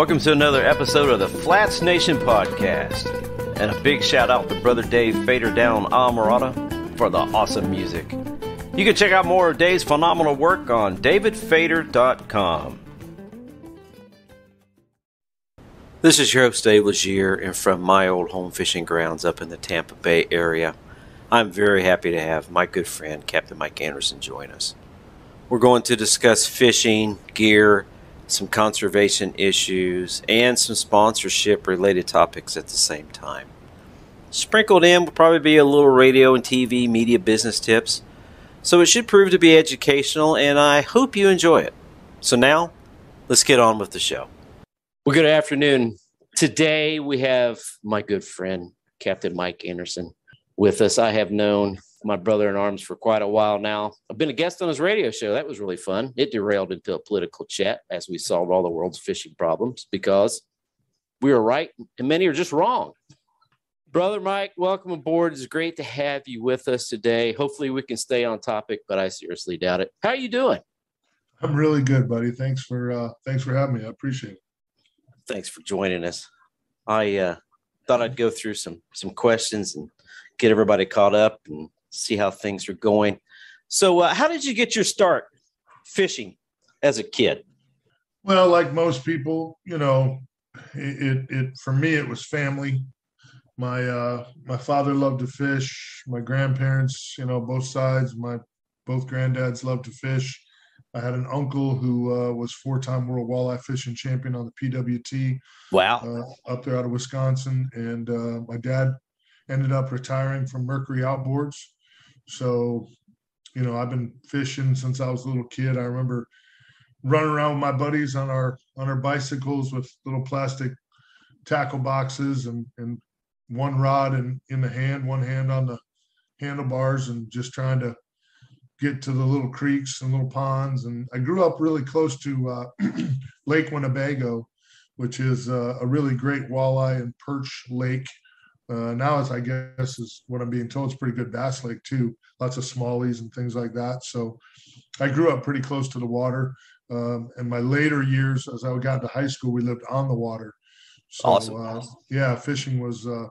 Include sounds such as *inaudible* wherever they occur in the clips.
Welcome to another episode of the Flats Nation podcast. And a big shout out to Brother Dave Fader down Amarada for the awesome music. You can check out more of Dave's phenomenal work on davidfader.com. This is your host, Dave Legier, and from my old home fishing grounds up in the Tampa Bay area, I'm very happy to have my good friend, Captain Mike Anderson, join us. We're going to discuss fishing, gear, some conservation issues, and some sponsorship related topics at the same time. Sprinkled in will probably be a little radio and TV media business tips, so it should prove to be educational, and I hope you enjoy it. So now, let's get on with the show. Well, good afternoon. Today we have my good friend, Captain Mike Anderson, with us. I have known my brother in arms for quite a while now. I've been a guest on his radio show. That was really fun. It derailed into a political chat as we solved all the world's fishing problems because we were right and many are just wrong. Brother Mike, welcome aboard. It's great to have you with us today. Hopefully we can stay on topic, but I seriously doubt it. How are you doing? I'm really good, buddy. Thanks for uh thanks for having me. I appreciate it. Thanks for joining us. I uh, thought I'd go through some some questions and get everybody caught up and see how things are going. So, uh, how did you get your start fishing as a kid? Well, like most people, you know, it, it, it for me it was family. My uh, my father loved to fish. My grandparents, you know, both sides, my both granddads loved to fish. I had an uncle who uh, was four-time world walleye fishing champion on the PWT. Wow! Uh, up there out of Wisconsin, and uh, my dad ended up retiring from Mercury Outboards. So, you know, I've been fishing since I was a little kid. I remember running around with my buddies on our on our bicycles with little plastic tackle boxes and and one rod in in the hand, one hand on the handlebars, and just trying to get to the little creeks and little ponds. And I grew up really close to uh, *clears throat* Lake Winnebago, which is uh, a really great walleye and perch lake uh, now, as I guess is what I'm being told, it's pretty good bass lake too. Lots of smallies and things like that. So, I grew up pretty close to the water. Um, and my later years, as I got to high school, we lived on the water. So, awesome. Uh, yeah, fishing was uh,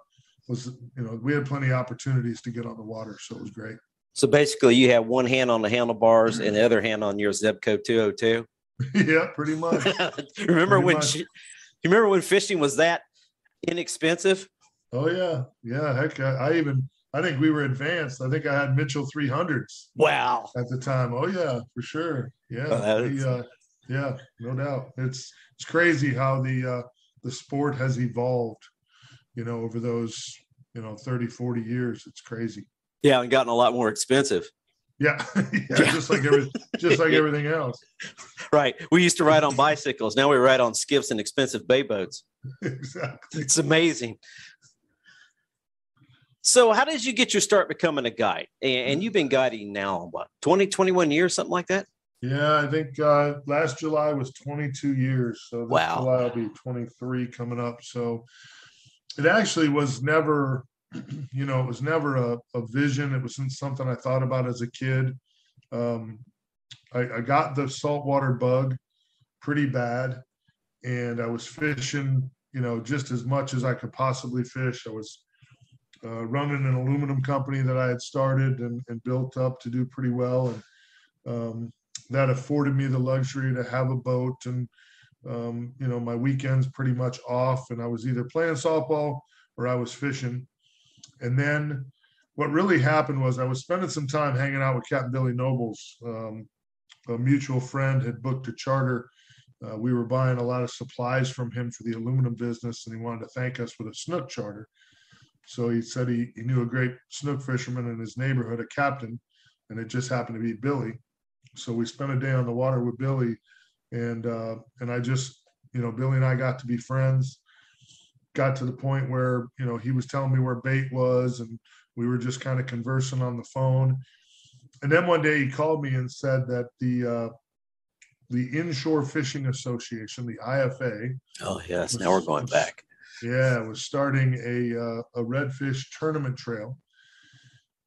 was you know we had plenty of opportunities to get on the water, so it was great. So basically, you have one hand on the handlebars and the other hand on your Zebco 202. *laughs* yeah, pretty much. *laughs* remember pretty when much. you remember when fishing was that inexpensive? Oh yeah, yeah. Heck, I, I, even I think we were advanced. I think I had Mitchell 300s. Wow. At the time. Oh yeah, for sure. Yeah. Oh, the, uh, yeah, no doubt. It's it's crazy how the uh, the sport has evolved. You know, over those you know 30, 40 years. It's crazy. Yeah, and gotten a lot more expensive. Yeah, *laughs* yeah, just like every, just like *laughs* everything else. Right. We used to ride on bicycles. Now we ride on skiffs and expensive bay boats. *laughs* Exactly. It's amazing. So, how did you get your start becoming a guide? And you've been guiding now, what, 20, 21 years, something like that? Yeah, I think uh, last July was 22 years. So, this wow. July will be 23 coming up. So, it actually was never, *clears throat* you know, it was never a, a vision. It wasn't something I thought about as a kid. Um, I, I got the saltwater bug pretty bad, and I was fishing, you know, just as much as I could possibly fish. I was uh, running an aluminum company that I had started and, and built up to do pretty well. And um, that afforded me the luxury to have a boat and, um, you know, my weekends pretty much off. And I was either playing softball or I was fishing. And then what really happened was I was spending some time hanging out with Captain Billy Nobles. Um, a mutual friend had booked a charter. Uh, we were buying a lot of supplies from him for the aluminum business, and he wanted to thank us with a snook charter. So he said he, he knew a great snook fisherman in his neighborhood, a captain, and it just happened to be Billy. So we spent a day on the water with Billy, and uh, and I just you know Billy and I got to be friends. Got to the point where you know he was telling me where bait was, and we were just kind of conversing on the phone. And then one day he called me and said that the uh, the Inshore Fishing Association, the IFA. Oh yes, was, now we're going back. Yeah, was starting a uh, a redfish tournament trail,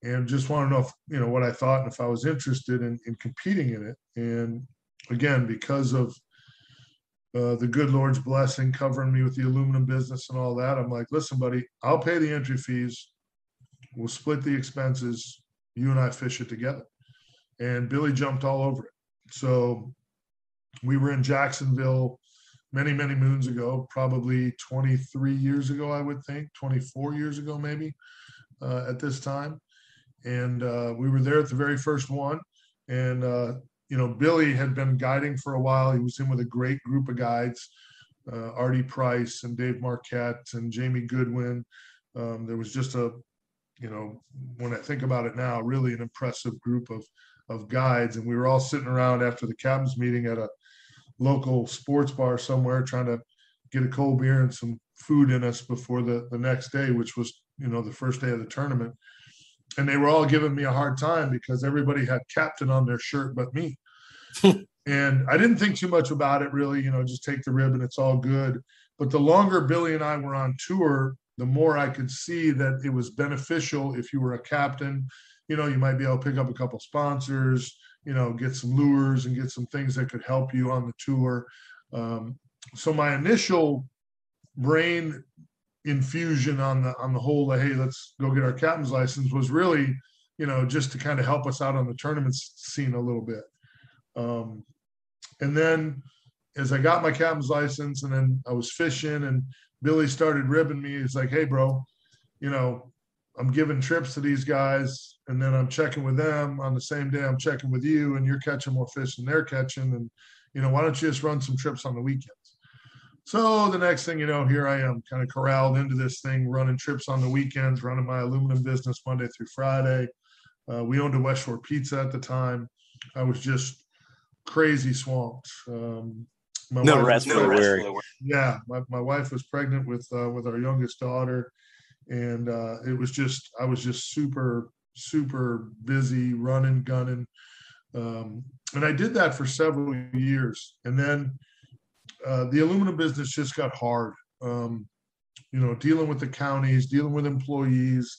and just want to know if you know what I thought and if I was interested in, in competing in it. And again, because of uh, the good Lord's blessing covering me with the aluminum business and all that. I'm like, listen, buddy, I'll pay the entry fees. We'll split the expenses. You and I fish it together. And Billy jumped all over it. So we were in Jacksonville many, many moons ago, probably 23 years ago, I would think, 24 years ago, maybe uh, at this time. And uh, we were there at the very first one. And, uh, you know, Billy had been guiding for a while. He was in with a great group of guides, uh, Artie Price and Dave Marquette and Jamie Goodwin. Um, there was just a, you know, when I think about it now, really an impressive group of of guides. And we were all sitting around after the captain's meeting at a local sports bar somewhere trying to get a cold beer and some food in us before the, the next day, which was, you know, the first day of the tournament. And they were all giving me a hard time because everybody had captain on their shirt but me. *laughs* and I didn't think too much about it really, you know, just take the rib and it's all good. But the longer Billy and I were on tour, the more I could see that it was beneficial if you were a captain. You know, you might be able to pick up a couple sponsors, you know, get some lures and get some things that could help you on the tour. Um, so my initial brain infusion on the on the whole, hey, let's go get our captain's license was really, you know, just to kind of help us out on the tournament scene a little bit. Um, and then as I got my captain's license and then I was fishing and Billy started ribbing me. He's like, hey, bro, you know, I'm giving trips to these guys and then I'm checking with them on the same day I'm checking with you and you're catching more fish than they're catching. And, you know, why don't you just run some trips on the weekends? So the next thing you know, here I am kind of corralled into this thing, running trips on the weekends, running my aluminum business Monday through Friday. Uh, we owned a West Shore Pizza at the time. I was just crazy swamped. Um, my no rest the weary. Yeah, my, my wife was pregnant with uh, with our youngest daughter, and uh, it was just I was just super super busy running, gunning, um, and I did that for several years, and then uh, the aluminum business just got hard. Um, you know, dealing with the counties, dealing with employees.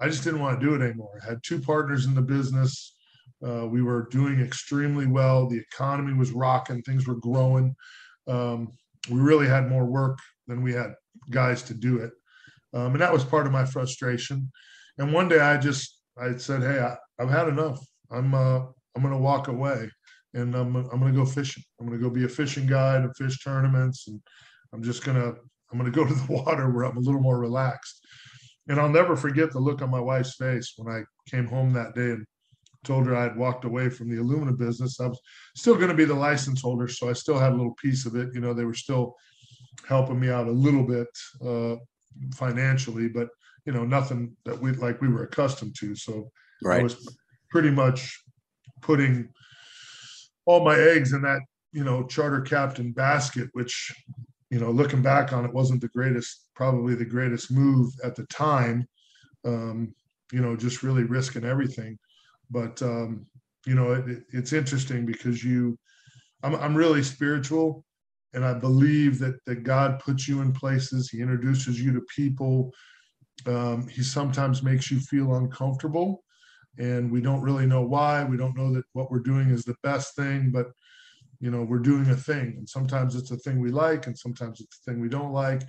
I just didn't want to do it anymore. I had two partners in the business. Uh, we were doing extremely well. The economy was rocking. Things were growing. Um, we really had more work than we had guys to do it, um, and that was part of my frustration. And one day, I just I said, "Hey, I, have had enough. I'm uh, I'm going to walk away, and I'm I'm going to go fishing. I'm to go be a fishing guide and fish tournaments, and I'm just gonna I'm going to go to the *laughs* water where I'm a little more relaxed." And I'll never forget the look on my wife's face when I came home that day and told her I had walked away from the aluminum business. I was still going to be the license holder, so I still had a little piece of it. You know, they were still helping me out a little bit uh, financially, but you know, nothing that we like we were accustomed to. So right. I was pretty much putting all my eggs in that you know charter captain basket, which you know, looking back on it, wasn't the greatest, probably the greatest move at the time. Um, you know, just really risking everything. But um, you know, it, it's interesting because you, I'm, I'm really spiritual, and I believe that that God puts you in places. He introduces you to people. Um, he sometimes makes you feel uncomfortable, and we don't really know why. We don't know that what we're doing is the best thing, but you know, we're doing a thing, and sometimes it's a thing we like, and sometimes it's a thing we don't like.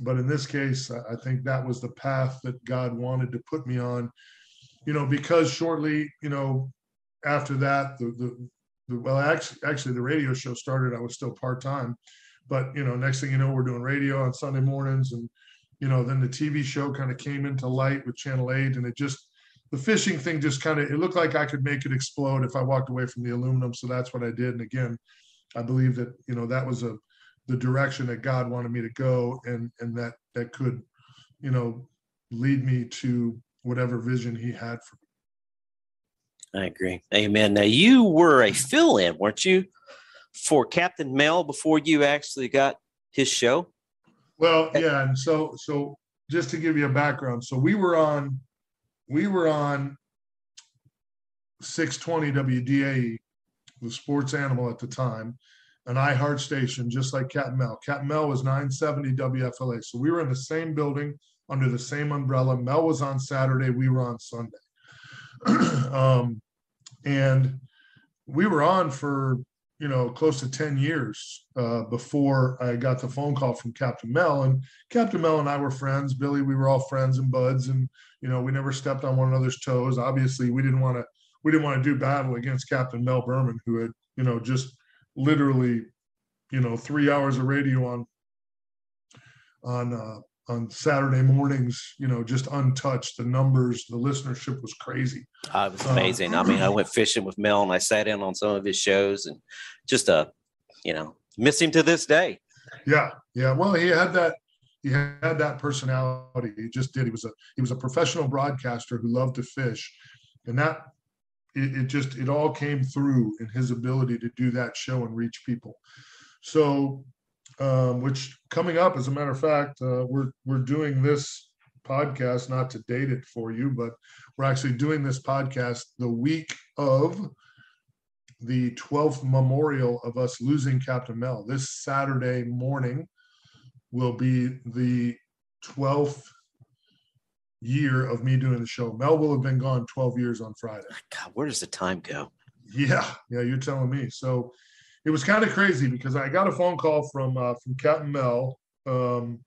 But in this case, I think that was the path that God wanted to put me on you know, because shortly, you know, after that, the, the, the well, actually, actually, the radio show started. I was still part time, but you know, next thing you know, we're doing radio on Sunday mornings, and you know, then the TV show kind of came into light with Channel Eight, and it just the fishing thing just kind of it looked like I could make it explode if I walked away from the aluminum. So that's what I did. And again, I believe that you know that was a the direction that God wanted me to go, and and that that could, you know, lead me to whatever vision he had for me. I agree. Amen. Now you were a fill-in, weren't you, for Captain Mel before you actually got his show? Well, yeah, and so so just to give you a background, so we were on we were on 620 WDAE, the sports animal at the time, an iHeart station, just like Captain Mel. Captain Mel was 970 WFLA. So we were in the same building under the same umbrella. Mel was on Saturday, we were on Sunday. *clears throat* um, and we were on for, you know, close to 10 years uh, before I got the phone call from Captain Mel. And Captain Mel and I were friends. Billy, we were all friends and buds, and you know, we never stepped on one another's toes. Obviously, we didn't want to we didn't want to do battle against Captain Mel Berman, who had, you know, just literally, you know, three hours of radio on on uh, on Saturday mornings, you know, just untouched. The numbers, the listenership was crazy. Uh, it was amazing. I mean, I went fishing with Mel and I sat in on some of his shows and just, uh, you know, miss him to this day. Yeah. Yeah. Well, he had that, he had that personality. He just did. He was a, he was a professional broadcaster who loved to fish. And that, it, it just, it all came through in his ability to do that show and reach people. So um, which coming up, as a matter of fact, uh, we're we're doing this podcast not to date it for you, but we're actually doing this podcast the week of the 12th memorial of us losing Captain Mel. This Saturday morning will be the 12th year of me doing the show. Mel will have been gone 12 years on Friday. God, where does the time go? Yeah, yeah, you're telling me. So it was kind of crazy because I got a phone call from uh, from Captain Mel um,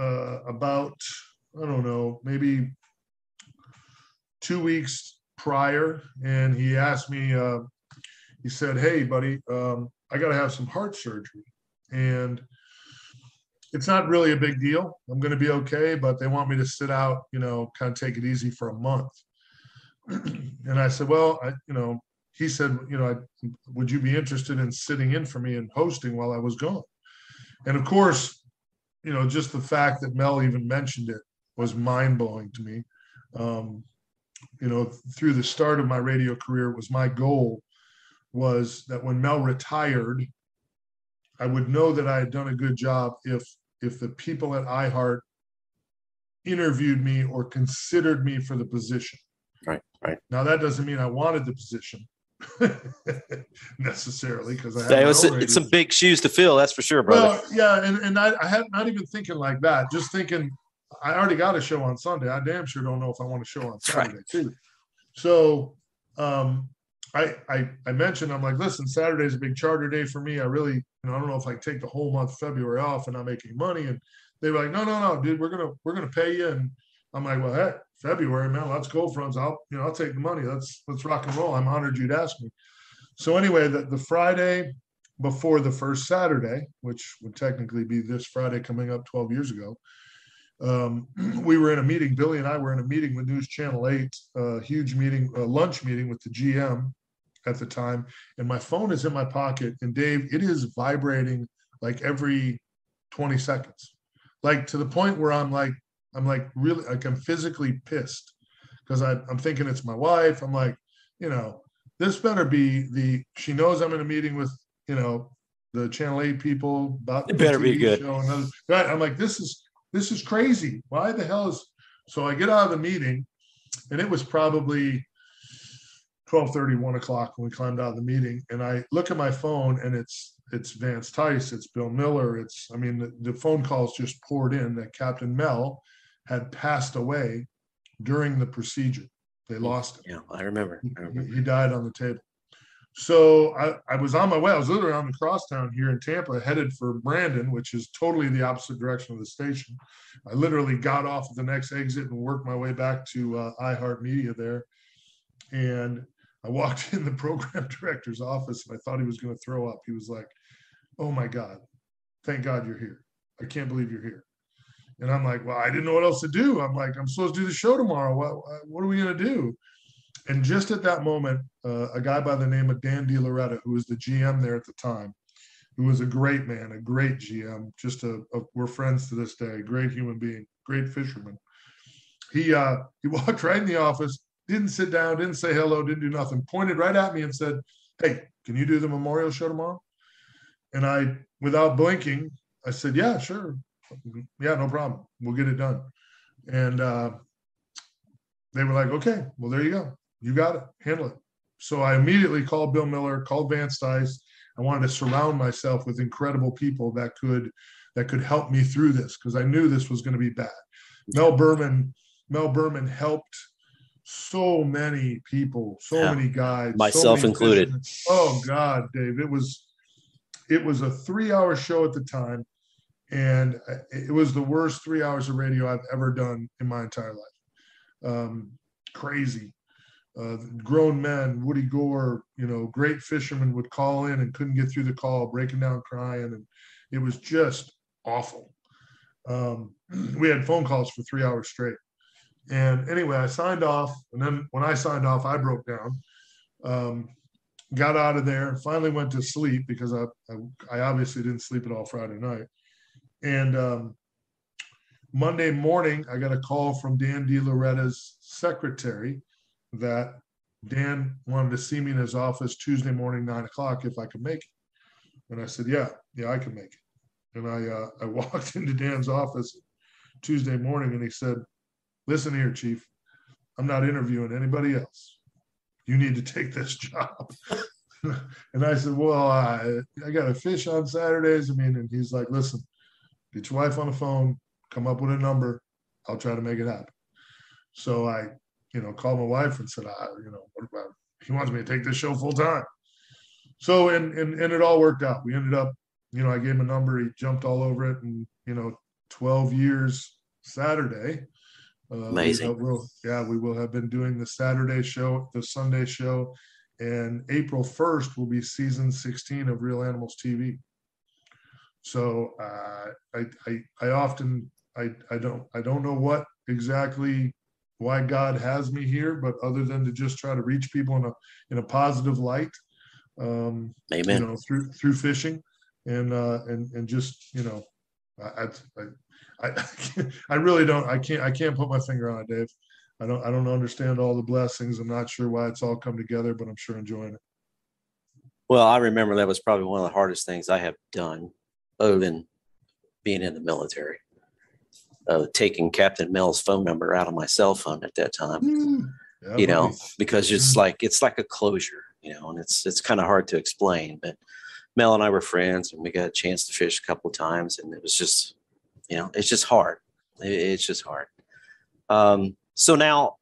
uh, about I don't know maybe two weeks prior, and he asked me. Uh, he said, "Hey, buddy, um, I got to have some heart surgery, and it's not really a big deal. I'm going to be okay, but they want me to sit out, you know, kind of take it easy for a month." *clears throat* and I said, "Well, I, you know, he said, you know, I, would you be interested in sitting in for me and hosting while I was gone? And of course, you know, just the fact that Mel even mentioned it was mind blowing to me. Um, you know, through the start of my radio career, it was my goal was that when Mel retired, I would know that I had done a good job if if the people at iHeart interviewed me or considered me for the position. Right, right. Now that doesn't mean I wanted the position, *laughs* necessarily because I have it's, it's some big shoes to fill. That's for sure, brother. Well, yeah, and, and I, I have not even thinking like that. Just thinking, I already got a show on Sunday. I damn sure don't know if I want a show on Saturday right. too. So, um, I, I I mentioned I'm like, listen, Saturday's a big charter day for me. I really, you know, I don't know if I take the whole month of February off and not making money. And they were like, no, no, no, dude, we're gonna we're gonna pay you. And I'm like, well, heck, February, man, let's go, friends. I'll, you know, I'll take the money. Let's let's rock and roll. I'm honored you'd ask me. So anyway, the, the Friday before the first Saturday, which would technically be this Friday coming up 12 years ago, um, *clears throat* we were in a meeting. Billy and I were in a meeting with News Channel 8, a huge meeting, a lunch meeting with the GM at the time. And my phone is in my pocket. And Dave, it is vibrating like every 20 seconds, like to the point where I'm like, I'm like really like I'm physically pissed because I'm thinking it's my wife. I'm like, you know, this better be the she knows I'm in a meeting with, you know, the channel 8 people about it better be good. Another, right. I'm like, this is this is crazy. Why the hell is so I get out of the meeting and it was probably 12 30, 1 o'clock when we climbed out of the meeting. And I look at my phone and it's it's Vance Tice, it's Bill Miller, it's I mean the, the phone calls just poured in that Captain Mel had passed away during the procedure. They lost him. Yeah, I remember. I remember. He, died on the table. So I, I was on my way. I was literally on the crosstown here in Tampa, headed for Brandon, which is totally the opposite direction of the station. I literally got off at the next exit and worked my way back to uh, iHeartMedia there. And I walked *laughs* in the program *laughs* director's office and I thought he was going to throw up. He was like, Oh my God, thank God you're here. I can't believe you're here. And I'm like, well, I didn't know what else to do. I'm like, I'm supposed to do the show tomorrow. What, what are we going to do? And just at that moment, uh, a guy by the name of Dan DiLoretta, who was the GM there at the time, who was a great man, a great GM, just a, a we're friends to this day, great human being, great fisherman. He uh, he *laughs* walked right in the office, didn't sit down, didn't say hello, didn't do nothing, pointed right at me and said, "Hey, can you do the memorial show tomorrow?" And I, without blinking, I said, "Yeah, sure." Yeah, no problem. We'll get it done. And uh, they were like, okay, well, there you go. You got it. Handle it. So I immediately called Bill Miller, called Vance Tice. I wanted to surround myself with incredible people that could that could help me through this because I knew this was going to be bad. Mel Berman, Mel Berman helped so many people, so Yeah. many guys, so Myself many included. Oh God, Dave, it was it was a three hour show at the time, and it was the worst three hours of radio I've ever done in my entire life. Um, crazy. Uh, grown men, Woody Gore, you know, great fishermen would call in and couldn't get through the call, breaking down crying, and it was just awful. Um, *clears throat* we had phone calls for three hours straight. And anyway, I signed off, and then when I signed off, I broke down. Um, got out of there, finally went to sleep because I, I, I obviously didn't sleep at all Friday night. And um, Monday morning, I got a call from Dan DiLoretta's secretary that Dan wanted to see me in his office Tuesday morning, nine o'clock, if I could make it. And I said, Yeah, yeah, I can make it. And I uh, I *laughs* walked into Dan's office Tuesday morning, and he said, "Listen here, Chief, I'm not interviewing anybody else. You need to take this *laughs* job." *laughs* and I said, "Well, I I got to fish on Saturdays. I mean," and he's like, "Listen, get your wife on the phone, come up with a number. I'll try to make it happen." So I, you know, called my wife and said, "I, you know, what about, he wants me to take this show full time." So and and and it all worked out. We ended up, you know, I gave him a number. He jumped all over it, and you know, 12 years Saturday. Uh, we Amazing. have- we'll- yeah, we will have been doing the Saturday show, the Sunday show, and April 1st will be season 16 of Reel Animals TV. So uh, I, I I often I I don't I don't know what exactly why God has me here, but other than to just try to reach people in a in a positive light, um, Amen. you know, through through fishing, and uh, and and just you know, I I I, *laughs* I really don't I can't I can't put my finger on it, Dave. I don't I don't understand all the blessings. I'm not sure why it's all come together, but I'm sure enjoying it. Well, I remember that was probably one of the hardest things I have done, other than being in the military. Uh, taking Captain Mel's phone number out of my cell phone at that time, Yeah, you know, buddy. because it's like it's like a closure, you know, and it's it's kind of hard to explain. But Mel and I were friends, and we got a chance to fish a couple of times, and it was just, you know, it's just hard. It- it's just hard. Um, so now,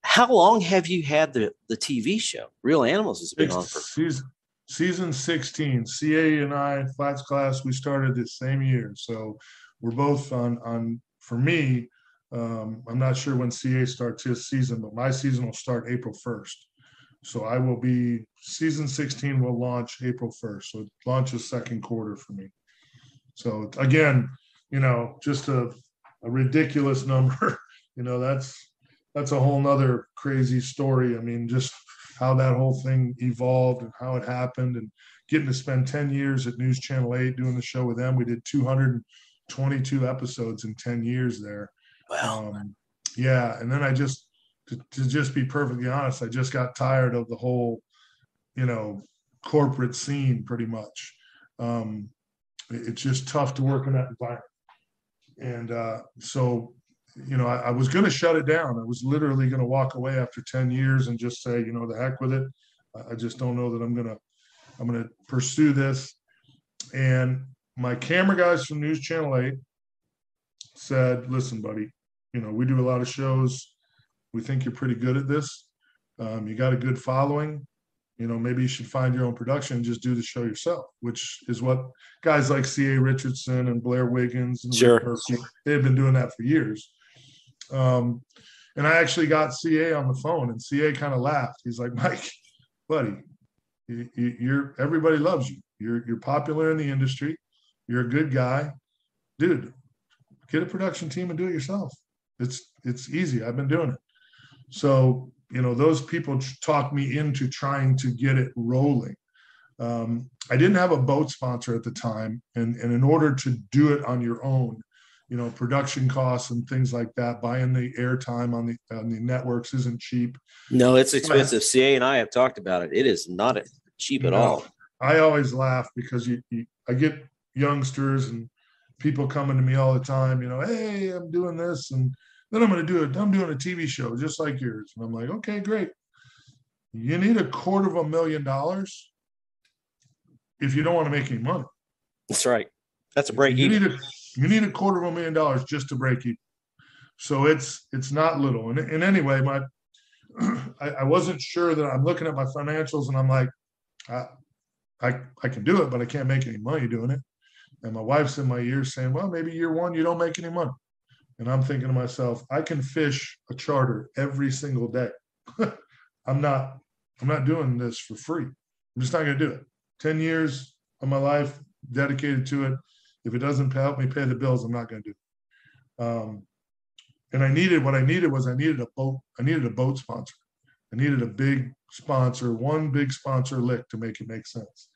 how long have you had the the TV show? Reel Animals has been on for season season 16 ca and i flats class we started this same year. So we're both on on for me um i'm not sure when ca starts his season but my season will start april 1st so i will be season 16 will launch april 1st so it launches second quarter for me. So again you know just a, a ridiculous *laughs* number. You know that's that's a whole nother crazy story. I mean just how that whole thing evolved and how it happened and getting to spend 10 years at news channel 8 doing the show with them. We did 222 episodes in 10 years there. Well. um, yeah and then i just to, to just be perfectly honest i just got tired of the whole you know corporate scene pretty much. Um, it- it's just tough to work in that environment. And uh, so you know i, I was going to shut it down i was literally going to walk away after 10 years and just say you know the heck with it I- i just don't know that i'm going to i'm going to pursue this and my camera guys from news channel 8 said listen buddy you know, we do a lot of shows. We think you're pretty good at this. Um, you got a good following. You know, maybe you should find your own production and just do the show yourself, which is what guys like C.A. Richardson and Blair Wiggins and Sure. Murphy, they've been doing that for years. Um, and I actually got CA on the phone, and CA kind of laughed. He's like, "Mike, buddy, you, you- you're everybody loves you. You're you're popular in the industry. You're a good guy, dude. Get a production team and do it yourself. It's it's easy. I've been doing it. So you know those people talked me into trying to get it rolling. Um, I didn't have a boat sponsor at the time, and and in order to do it on your own, you know, production costs and things like that, buying the airtime on the on the networks isn't cheap. No, it's expensive. CA and I have talked about it. It is not cheap at No. all. I always laugh because you, you I get youngsters and people coming to me all the time, you know, hey, I'm doing this and then I'm gonna do it. I'm doing a TV show just like yours. And I'm like, okay, great. You need a quarter of a million dollars if you don't want to make any money. That's right. That's a break you even. Need a, you need a quarter of a million dollars just to break even. So it's it's not little. And, and anyway, my *clears throat* I, I wasn't sure that I'm looking at my financials and I'm like, I, I, I can do it, but I can't make any money doing it. And my wife's in my ear saying, well, maybe year one, you don't make any money. And I'm thinking to myself, I can fish a charter every single day. *laughs* I'm not, I'm not doing this for free. I'm just not going to do it. 10 years of my life dedicated to it. If it doesn't help me pay the bills, I'm not going to do it. Um, and I needed what I needed was I needed a boat. I needed a boat sponsor. I needed a big sponsor, one big sponsor lick to make it make sense.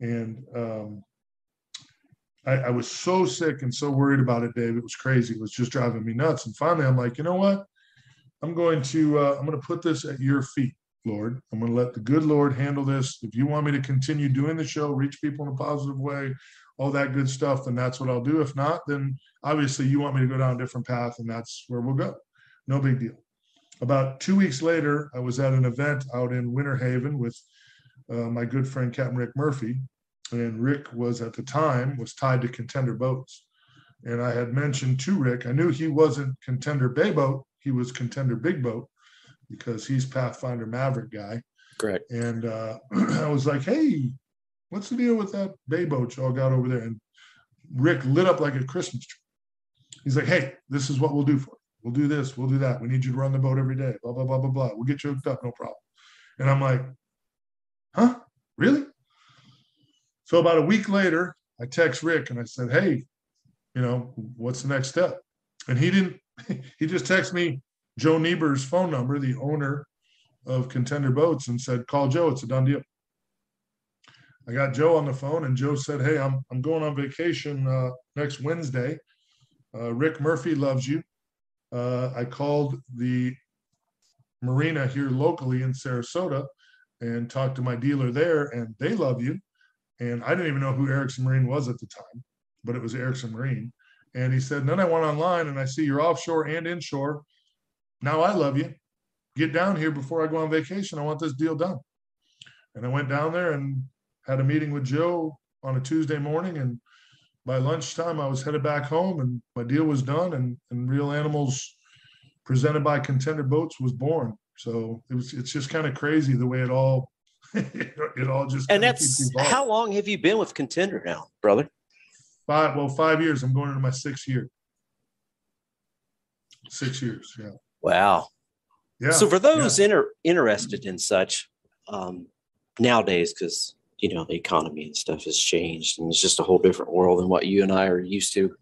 And um, I, I, was so sick and so worried about it, Dave. It was crazy. It was just driving me nuts. And finally, I'm like, you know what? I'm going to uh, I'm going to put this at your feet, Lord. I'm going to let the good Lord handle this. If you want me to continue doing the show, reach people in a positive way, all that good stuff, then that's what I'll do. If not, then obviously you want me to go down a different path, and that's where we'll go. No big deal. About two weeks later, I was at an event out in Winter Haven with uh, my good friend Captain Rick Murphy, and Rick was at the time was tied to Contender Boats, and I had mentioned to Rick, I knew he wasn't Contender Bay Boat, he was Contender Big Boat because he's Pathfinder Maverick guy. Correct. And uh, *clears throat* I was like, hey, what's the deal with that bay boat y'all got over there? And Rick lit up like a Christmas tree. He's like, hey, this is what we'll do for you. We'll do this, we'll do that. We need you to run the boat every day, blah, blah, blah, blah, blah. We'll get you hooked up, no problem. And I'm like, huh? Really? So about a week later, I text Rick and I said, hey, you know, what's the next step? And he didn't, *laughs* he just texted me Joe Neber's phone number, the owner of Contender Boats, and said, call Joe, it's a done deal. I got Joe on the phone, and Joe said, "Hey, I'm I'm going on vacation uh, next Wednesday. Uh, Rick Murphy loves you. Uh, I called the marina here locally in Sarasota and talked to my dealer there, and they love you. And I didn't even know who Erickson Marine was at the time, but it was Erickson Marine. And he said, then I went online and I see you're offshore and inshore. Now I love you. Get down here before I go on vacation. I want this deal done. And I went down there and had a meeting with Joe on a Tuesday morning, and by lunchtime I was headed back home, and my deal was done, and and Reel Animals, presented by Contender Boats, was born. So it was it's just kind of crazy the way it all *laughs* it all just and that's how long have you been with Contender now, brother? Five well five years. I'm going into my sixth year. Six years, yeah. Wow. Yeah. So for those yeah. inter- interested in such, um, nowadays, because you know the economy and stuff has changed and it's just a whole different world than what you and i are used to.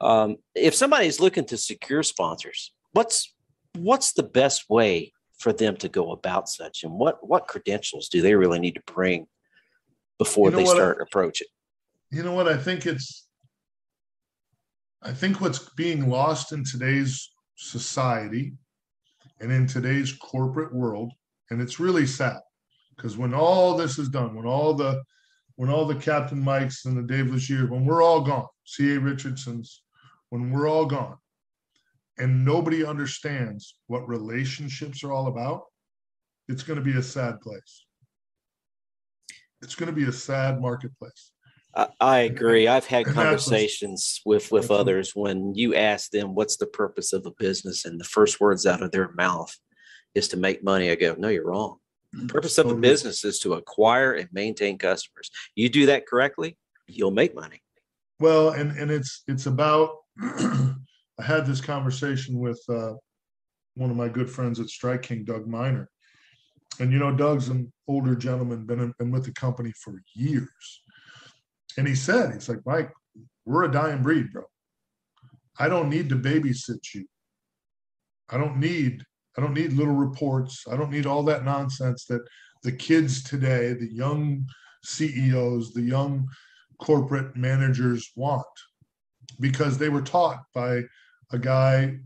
Um, if somebody's looking to secure sponsors what's what's the best way for them to go about such and what what credentials do they really need to bring before you know they start I, approach it? You know what? I think it's i think what's being lost in today's society and in today's corporate world and it's really sad because when all this is done, when all the when all the Captain Mikes and the Dave Legier, when we're all gone, C.A. Richardson's, when we're all gone, and nobody understands what relationships are all about, it's going to be a sad place. It's going to be a sad marketplace. I, agree. I've had conversations with with others when you ask them what's the purpose of a business, and the first words out of their mouth is to make money. I go, no, you're wrong. The purpose of the business is to acquire and maintain customers. You do that correctly, you'll make money. Well, and and it's it's about. *clears throat* I had this conversation with uh, one of my good friends at Strike King, Doug Miner, and you know Doug's an older gentleman, been been with the company for years, and he said he's like Mike, we're a dying breed, bro. I don't need to babysit you. I don't need I don't need little reports. I don't need all that nonsense that the kids today, the young CEOs, the young corporate managers want. Because they were taught by a guy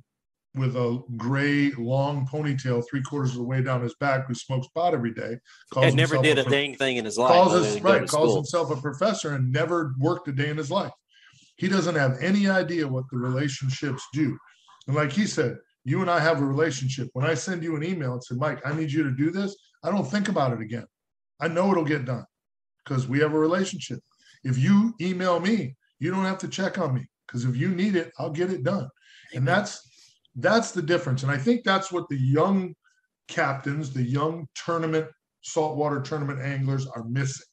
with a gray long ponytail three quarters of the way down his back who smokes pot every day and never did a, a dang thing in his life calls his, right calls himself a professor and never worked a day in his life. He doesn't have any idea what the relationships do. And like he said you and I have a relationship. When I send you an email and say, Mike, I need you to do this, I don't think about it again. I know it'll get done because we have a relationship. If you email me, you don't have to check on me because if you need it, I'll get it done. And that's that's the difference. And I think that's what the young captains, the young tournament, saltwater tournament anglers are missing.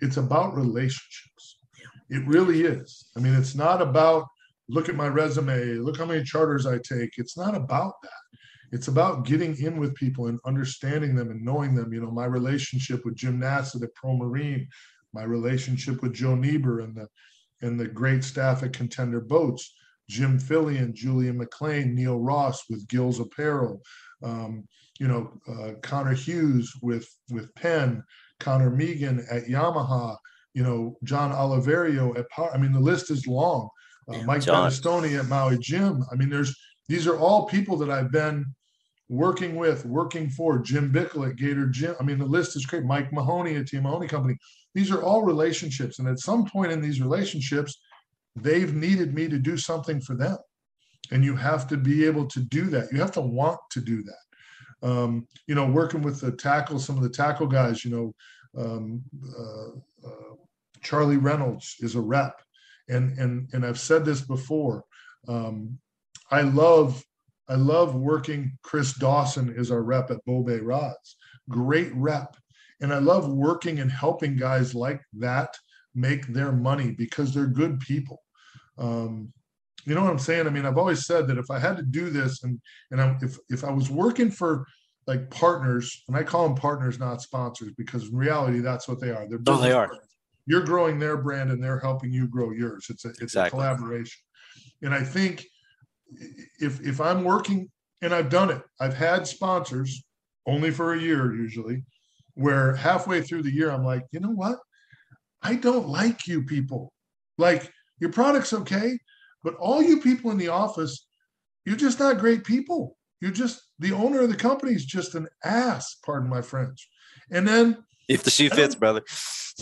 It's about relationships. It really is. I mean, it's not about look at my resume, look how many charters I take. It's not about that. It's about getting in with people and understanding them and knowing them. You know, my relationship with Jim Nassett at Pro Marine, my relationship with Joe Neber and the and the great staff at Contender Boats, Jim Fillion, Julian McLean, Neil Ross with Gills Apparel, um, you know, uh, Connor Hughes with with Penn, Connor Megan at Yamaha, you know, John Oliverio at Power. I mean, the list is long. Uh, Mike Benestoni at Maui Jim. I mean, there's these are all people that I've been working with, working for. Jim Bickle at Gator Jim. I mean, the list is great. Mike Mahoney at Team Mahoney Company. These are all relationships, and at some point in these relationships, they've needed me to do something for them, and you have to be able to do that. You have to want to do that. Um, you know, working with the tackle, some of the tackle guys. You know, um, uh, uh, Charlie Reynolds is a rep, and and and I've said this before. Um, I love I love working. Chris Dawson is our rep at Bull Bay Rods. Great rep, and I love working and helping guys like that make their money because they're good people. Um, you know what I'm saying? I mean, I've always said that if I had to do this, and and I'm, if if I was working for like partners, and I call them partners, not sponsors, because in reality, that's what they are. They're oh, they are. Partners. You're growing their brand, and they're helping you grow yours. It's a it's exactly. a collaboration, and I think if if I'm working, and I've done it, I've had sponsors only for a year usually, where halfway through the year I'm like, you know what? I don't like you people. Like your product's okay, but all you people in the office, you're just not great people. You're just the owner of the company is just an ass, pardon my French. And then if the shoe fits, brother.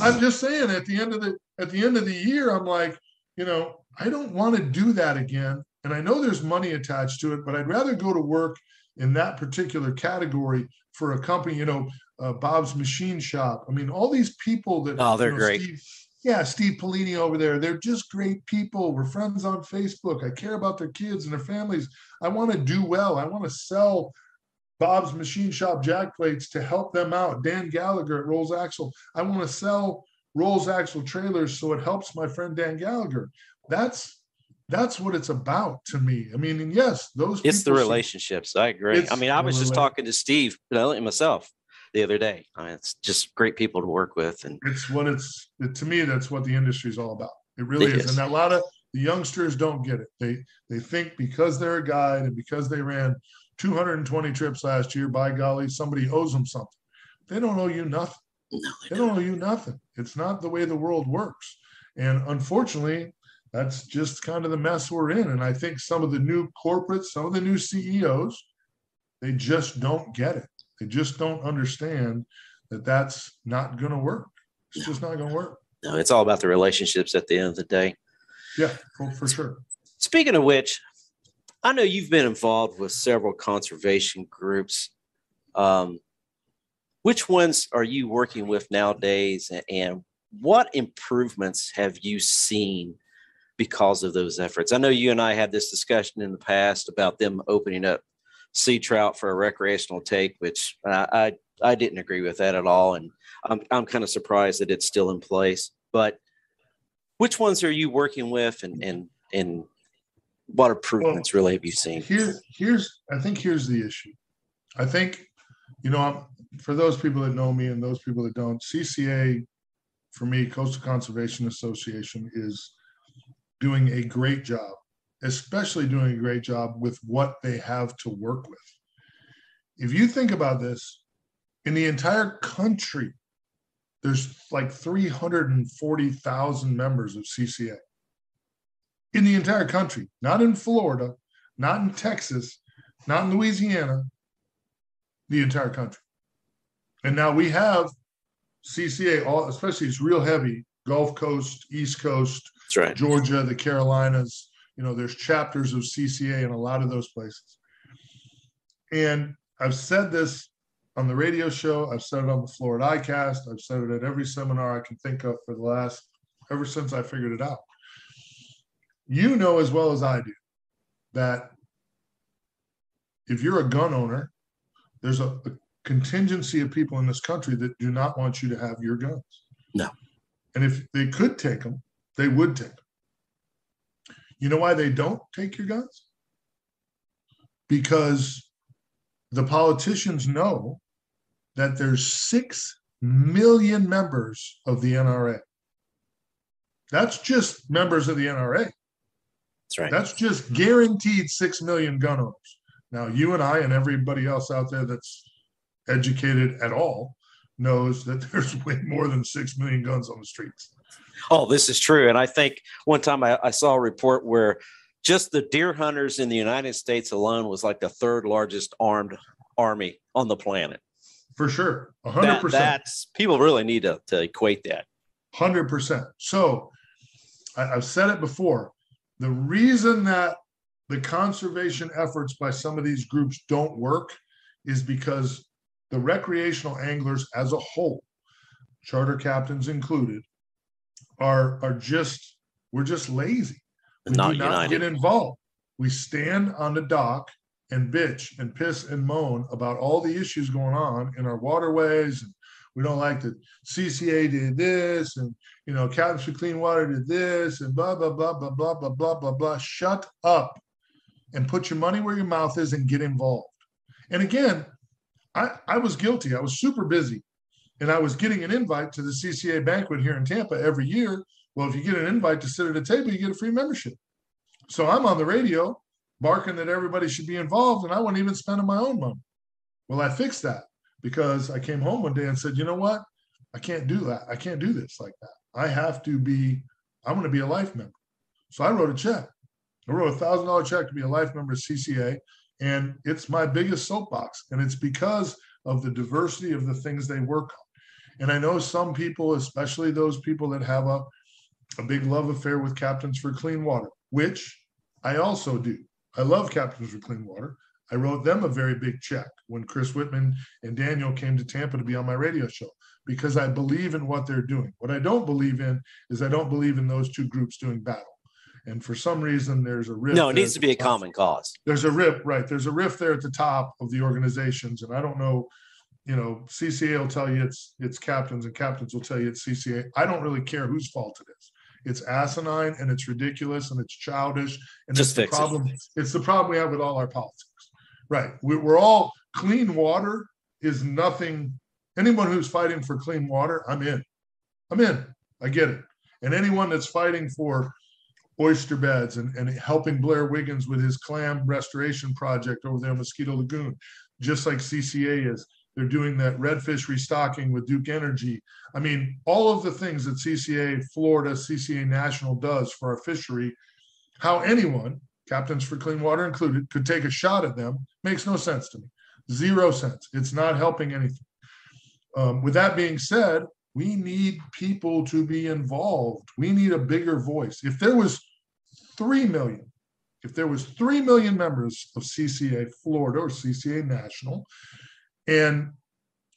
I'm just saying at the end of the at the end of the year, I'm like, you know, I don't want to do that again. And I know there's money attached to it, but I'd rather go to work in that particular category for a company, you know, uh, Bob's Machine Shop. I mean, all these people that oh, they're you know, great. Steve, yeah, Steve Polini over there. They're just great people. We're friends on Facebook. I care about their kids and their families. I want to do well. I want to sell Bob's Machine Shop jack plates to help them out. Dan Gallagher at Rolls Axle. I want to sell Rolls Axle trailers so it helps my friend Dan Gallagher. That's that's what it's about to me. I mean, and yes, those it's the relationships. I agree. I mean, I was just talking to Steve uh, myself the other day. I mean, it's just great people to work with, and it's what it's it, to me. That's what the industry is all about. It really it is. is, and a lot of the youngsters don't get it. They they think because they're a guide and because they ran 220 trips last year, by golly, somebody owes them something. They don't owe you nothing. No, they, they don't. don't owe you nothing. It's not the way the world works. And unfortunately, that's just kind of the mess we're in. And I think some of the new corporates, some of the new CEOs, they just don't get it. They just don't understand that that's not going to work. It's just not going to work. No, it's all about the relationships at the end of the day. Yeah, for, for sure. Speaking of which, I know you've been involved with several conservation groups. Um, which ones are you working with nowadays, and what improvements have you seen because of those efforts? I know you and I had this discussion in the past about them opening up sea trout for a recreational take, which I, I, I didn't agree with that at all, and I'm I'm kind of surprised that it's still in place. But which ones are you working with, and and and what improvements well, really have you seen? Here, here's I think here's the issue. I think you know I'm, for those people that know me and those people that don't, CCA for me, Coastal Conservation Association is doing a great job especially doing a great job with what they have to work with. If you think about this, in the entire country, there's like 340,000 members of CCA. In the entire country, not in Florida, not in Texas, not in Louisiana, the entire country. And now we have CCA, all, especially it's real heavy, Gulf Coast, East Coast, right. Georgia, the Carolinas, you know, there's chapters of CCA in a lot of those places. And I've said this on the radio show, I've said it on the Florida ICAST, I've said it at every seminar I can think of for the last, ever since I figured it out. You know as well as I do that if you're a gun owner there's a, a contingency of people in this country that do not want you to have your guns. No. And if they could take them, they would take them. You know why they don't take your guns? Because the politicians know that there's 6 million members of the NRA. That's just members of the NRA. That's right. That's just guaranteed 6 million gun owners. Now, you and I and everybody else out there that's educated at all knows that *laughs* there's way more than 6 million guns on the streets. Oh, this is true. And I think one time I, I saw a report where just the deer hunters in the United States alone was like the third largest armed army on the planet. For sure. 100%. That, that's people really need to, to equate that. 100%. So I, I've said it before. The reason that the conservation efforts by some of these groups don't work is because the recreational anglers as a whole, charter captains included, are are just we're just lazy. We not do not united. get involved. We stand on the dock and bitch and piss and moan about all the issues going on in our waterways and we don't like that CCA did this and you know Captains for Clean Water did this and blah blah blah blah blah blah blah blah blah. Shut up and put your money where your mouth is and get involved. And again, I, I was guilty. I was super busy and I was getting an invite to the CCA banquet here in Tampa every year. Well, if you get an invite to sit at a table, you get a free membership. So I'm on the radio barking that everybody should be involved, and I wasn't even spending my own money. Well, I fixed that because I came home one day and said, you know what? I can't do that. I can't do this like that. I have to be, I'm going to be a life member. So I wrote a check. I wrote a thousand dollar check to be a life member of CCA. And it's my biggest soapbox. And it's because of the diversity of the things they work on. And I know some people, especially those people that have a, a big love affair with Captains for Clean Water, which I also do. I love Captains for Clean Water. I wrote them a very big check when Chris Wittman and Daniel came to Tampa to be on my radio show because I believe in what they're doing. What I don't believe in is I don't believe in those two groups doing battle. And for some reason, there's a rift. No, it needs to be a common cause. There's a rift, right? There's a rift there at the top of the organizations, and I don't know. You know, CCA will tell you it's it's captains, and captains will tell you it's CCA. I don't really care whose fault it is. It's asinine and it's ridiculous and it's childish and Just it's the fix it. problem. It's the problem we have with all our politics. Right. We, we're all clean water is nothing. Anyone who's fighting for clean water, I'm in. I'm in. I get it. And anyone that's fighting for oyster beds and, and helping Blair Wiggins with his clam restoration project over there in Mosquito Lagoon, just like CCA is. They're doing that redfish restocking with Duke Energy. I mean, all of the things that CCA Florida, CCA National does for our fishery, how anyone, Captains for Clean Water included, could take a shot at them makes no sense to me. Zero sense. It's not helping anything. Um, with that being said, we need people to be involved. We need a bigger voice. If there was 3 million, if there was 3 million members of CCA Florida or CCA National, and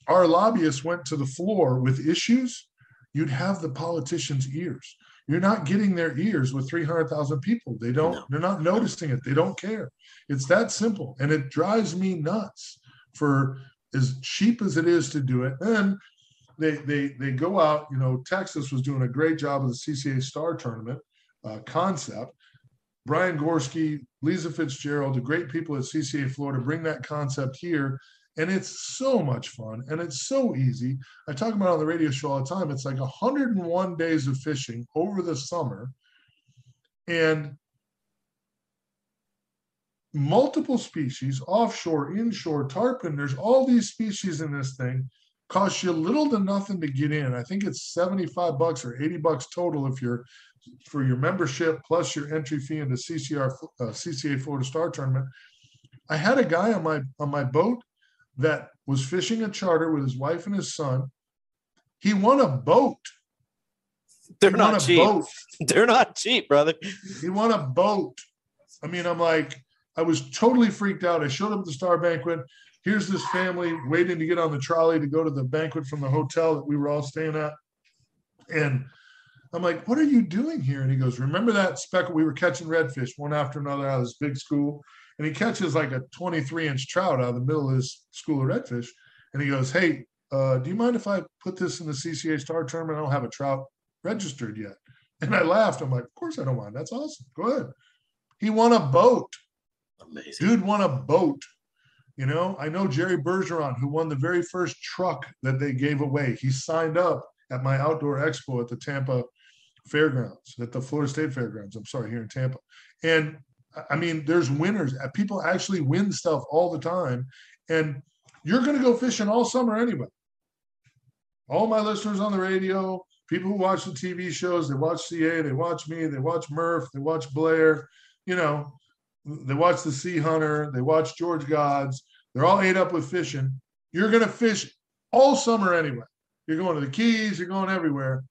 our lobbyists went to the floor with issues, you'd have the politicians' ears. You're not getting their ears with 300,000 people. They don't, No. they're not noticing it. They don't care. It's that simple. And it drives me nuts for as cheap as it is to do it. And they they they go out, you know, Texas was doing a great job of the CCA Star Tournament uh, concept. Brian Gorski, Lisa Fitzgerald, the great people at CCA Florida bring that concept here. And it's so much fun and it's so easy. I talk about on the radio show all the time. It's like 101 days of fishing over the summer and multiple species, offshore, inshore, tarpon. There's all these species in this thing. Costs you little to nothing to get in. I think it's 75 bucks or 80 bucks total if you're for your membership plus your entry fee into CCR uh, CCA Florida Star Tournament. I had a guy on my on my boat that was fishing a charter with his wife and his son. He won a boat. They're He not cheap. boat. *laughs* They're not cheap, brother. He won a boat. I mean, I'm like, I was totally freaked out. I showed up at the Star Banquet. Here's this family waiting to get on the trolley to go to the banquet from the hotel that we were all staying at. And I'm like, what are you doing here? And he goes, remember that speckle? We were catching redfish one after another out of this big school. And he catches like a 23 inch trout out of the middle of this school of redfish. And he goes, hey, uh, do you mind if I put this in the CCA Star Tournament? I don't have a trout registered yet. And I laughed. I'm like, of course I don't mind. That's awesome. Go ahead. He won a boat. Amazing. Dude won a boat. You know, I know Jerry Bergeron, who won the very first truck that they gave away. He signed up at my outdoor expo at the Tampa Fairgrounds, at the Florida State Fairgrounds. I'm sorry, here in Tampa. And I mean, there's winners. Uh, people actually win stuff all the time. And you're going to go fishing all summer anyway. All my listeners on the radio, people who watch the TV shows, they watch CA, they watch me, they watch Murph, they watch Blair, you know, they watch the Sea Hunter, they watch George Gods. They're all ate up with fishing. You're going to fish all summer anyway. You're going to the Keys, you're going everywhere.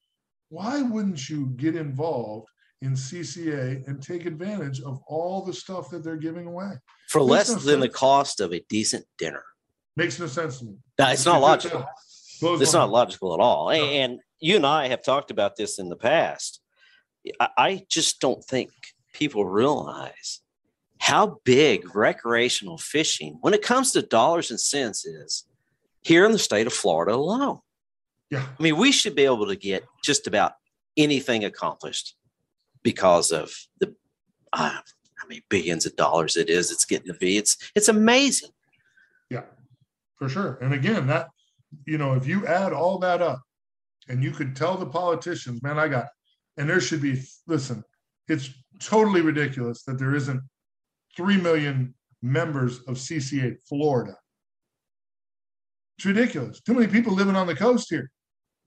Why wouldn't you get involved in CCA and take advantage of all the stuff that they're giving away? For Makes less no than the cost of a decent dinner. Makes no sense to me. No, it's not logical. It's not logical at all. No. And you and I have talked about this in the past. I just don't think people realize how big recreational fishing, when it comes to dollars and cents, is here in the state of Florida alone. Yeah. I mean, we should be able to get just about anything accomplished because of the, uh, I mean, billions of dollars it is. It's getting to be. It's it's amazing. Yeah, for sure. And again, that you know, if you add all that up, and you could tell the politicians, man, I got, and there should be, listen, it's totally ridiculous that there isn't 3 million members of CCA Florida. It's ridiculous. Too many people living on the coast here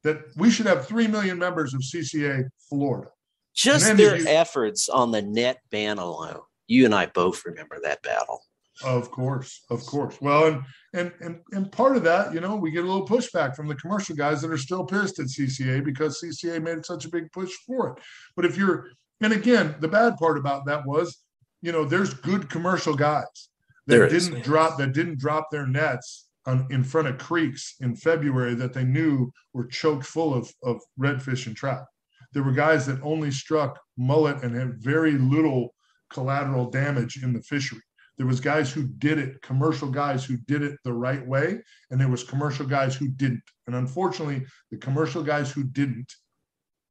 that we should have 3 million members of CCA Florida. Just their you, efforts on the net ban alone. You and I both remember that battle. Of course, of course. Well, and and and and part of that, you know, we get a little pushback from the commercial guys that are still pissed at CCA because CCA made such a big push for it. But if you're, and again, the bad part about that was, you know, there's good commercial guys that there didn't is. drop that didn't drop their nets on, in front of creeks in February that they knew were choked full of of redfish and trout. There were guys that only struck mullet and had very little collateral damage in the fishery. There was guys who did it commercial guys who did it the right way and there was commercial guys who didn't. And unfortunately the commercial guys who didn't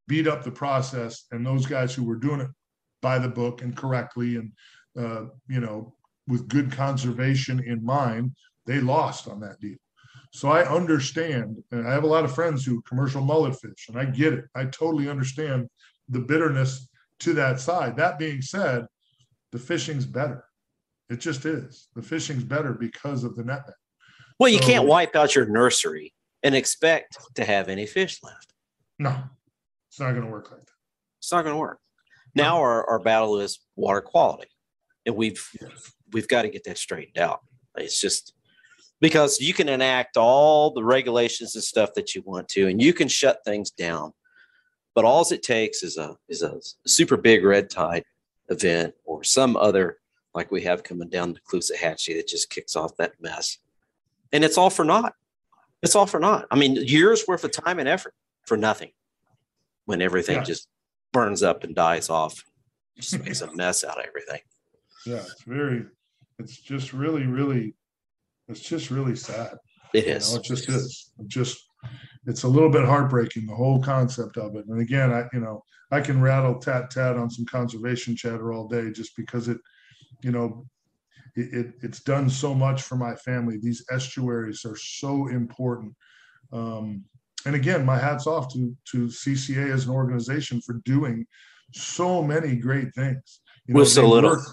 beat up the process and those guys who were doing it by the book and correctly and uh, you know with good conservation in mind they lost on that deal so i understand and i have a lot of friends who commercial mullet fish and i get it i totally understand the bitterness to that side that being said the fishing's better it just is. The fishing's better because of the net. Well, you so, can't wipe out your nursery and expect to have any fish left. No, it's not going to work like that. It's not going to work. Now our, our battle is water quality, and we've yes. we've got to get that straightened out. It's just because you can enact all the regulations and stuff that you want to, and you can shut things down, but all it takes is a is a super big red tide event or some other like we have coming down the Caloosahatchee that just kicks off that mess. And it's all for naught. It's all for naught. I mean, years worth of time and effort for nothing when everything yeah. just burns up and dies off, just makes a mess out of everything. Yeah, it's very, it's just really, really, it's just really sad. It is. You know, it just is. It just, it's a little bit heartbreaking, the whole concept of it. And again, I, you know, I can rattle tat tat on some conservation chatter all day just because it, you know, it, it, it's done so much for my family. These estuaries are so important. Um, and again, my hats off to to CCA as an organization for doing so many great things. You know, with so little. Work,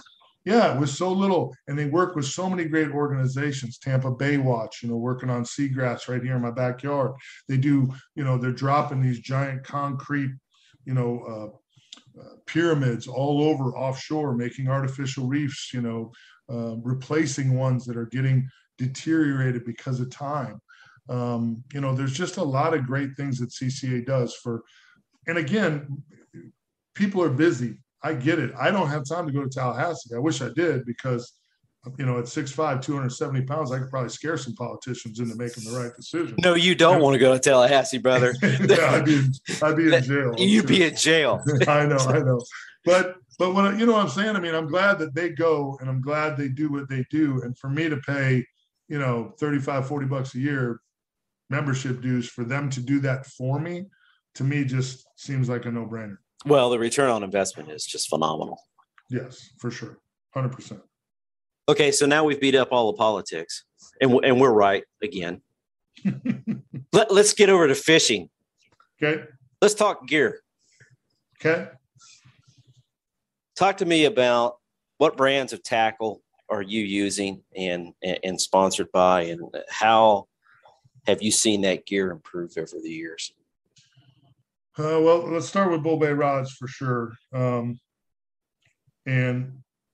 yeah, with so little, and they work with so many great organizations. Tampa Bay Watch, you know, working on seagrass right here in my backyard. They do, you know, they're dropping these giant concrete, you know, uh, pyramids all over offshore, making artificial reefs, you know, uh, replacing ones that are getting deteriorated because of time. Um, you know, there's just a lot of great things that CCA does for, and again, people are busy. I get it. I don't have time to go to Tallahassee. I wish I did because you know, at 6'5", 270 pounds, I could probably scare some politicians into making the right decision. No, you don't want to go to Tallahassee, brother. *laughs* yeah, I'd be in, I'd be in jail. You'd be in jail. *laughs* I know, I know. But but when you know what I'm saying, I mean, I'm glad that they go and I'm glad they do what they do. And for me to pay, you know, 35, 40 bucks a year membership dues for them to do that for me, to me just seems like a no-brainer. Well, the return on investment is just phenomenal. Yes, for sure. 100%. Okay, so now we've beat up all the politics, and and we're right again. *laughs* Let, let's get over to fishing. Okay. Let's talk gear. Okay. Talk to me about what brands of tackle are you using and and sponsored by, and how have you seen that gear improve over the years? Uh, well, let's start with Bull Bay rods for sure. Um, and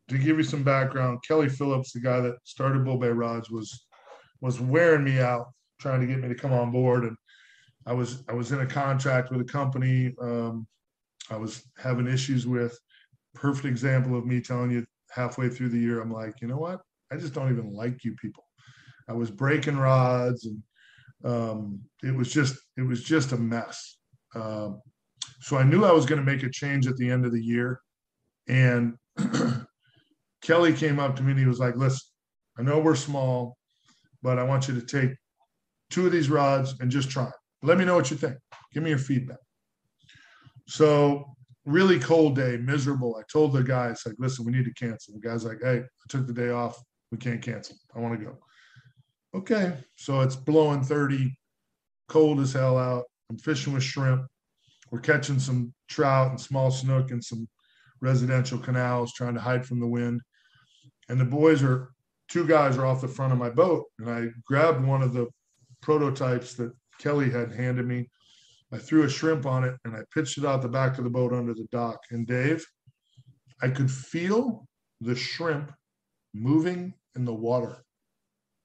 to give you some background, Kelly Phillips, the guy that started Bull Bay Rods, was was wearing me out, trying to get me to come on board. And I was I was in a contract with a company. Um, I was having issues with. Perfect example of me telling you halfway through the year, I'm like, you know what? I just don't even like you people. I was breaking rods, and um, it was just it was just a mess. Um, so I knew I was going to make a change at the end of the year, and *clears throat* Kelly came up to me and he was like, listen, I know we're small, but I want you to take two of these rods and just try. Let me know what you think. Give me your feedback. So really cold day, miserable. I told the guys like, listen, we need to cancel. The guy's like, hey, I took the day off. We can't cancel. I want to go. Okay. So it's blowing 30, cold as hell out. I'm fishing with shrimp. We're catching some trout and small snook and some residential canals, trying to hide from the wind. And the boys are two guys are off the front of my boat and i grabbed one of the prototypes that kelly had handed me. I threw a shrimp on it and i pitched it out the back of the boat under the dock. And dave i could feel the shrimp moving in the water.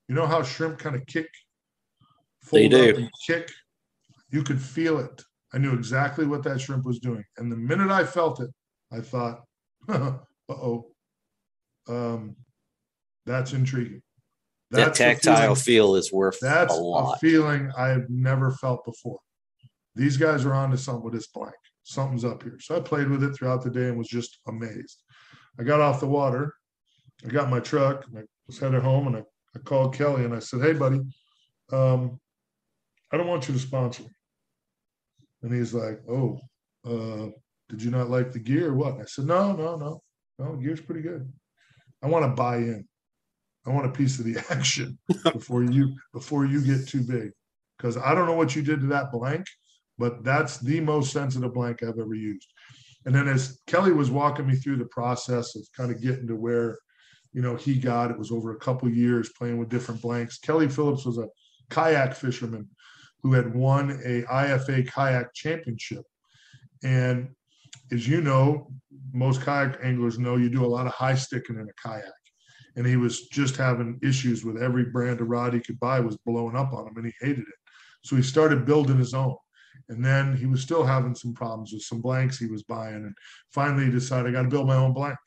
You know how shrimp kind of kick? They do. kick you could feel it i knew exactly what that shrimp was doing and the minute i felt it i thought *laughs* uh-oh um, that's intriguing. That's that tactile feel is worth that's a lot. a feeling I've never felt before. These guys are onto something with this blank. Something's up here. So I played with it throughout the day and was just amazed. I got off the water. I got my truck. I was headed home and I, I called Kelly and I said, Hey, buddy, um, I don't want you to sponsor me. And he's like, Oh, uh, did you not like the gear or what? And I said, No, no, no. No, gear's pretty good. I want to buy in. I want a piece of the *laughs* action before you before you get too big. Because I don't know what you did to that blank, but that's the most sensitive blank I've ever used. And then as Kelly was walking me through the process of kind of getting to where, you know, he got, it was over a couple years playing with different blanks. Kelly Phillips was a kayak fisherman who had won a IFA kayak championship. And as you know, most kayak anglers know you do a lot of high sticking in a kayak. And he was just having issues with every brand of rod he could buy was blowing up on him and he hated it. So he started building his own. And then he was still having some problems with some blanks he was buying. And finally he decided, I got to build my own blank.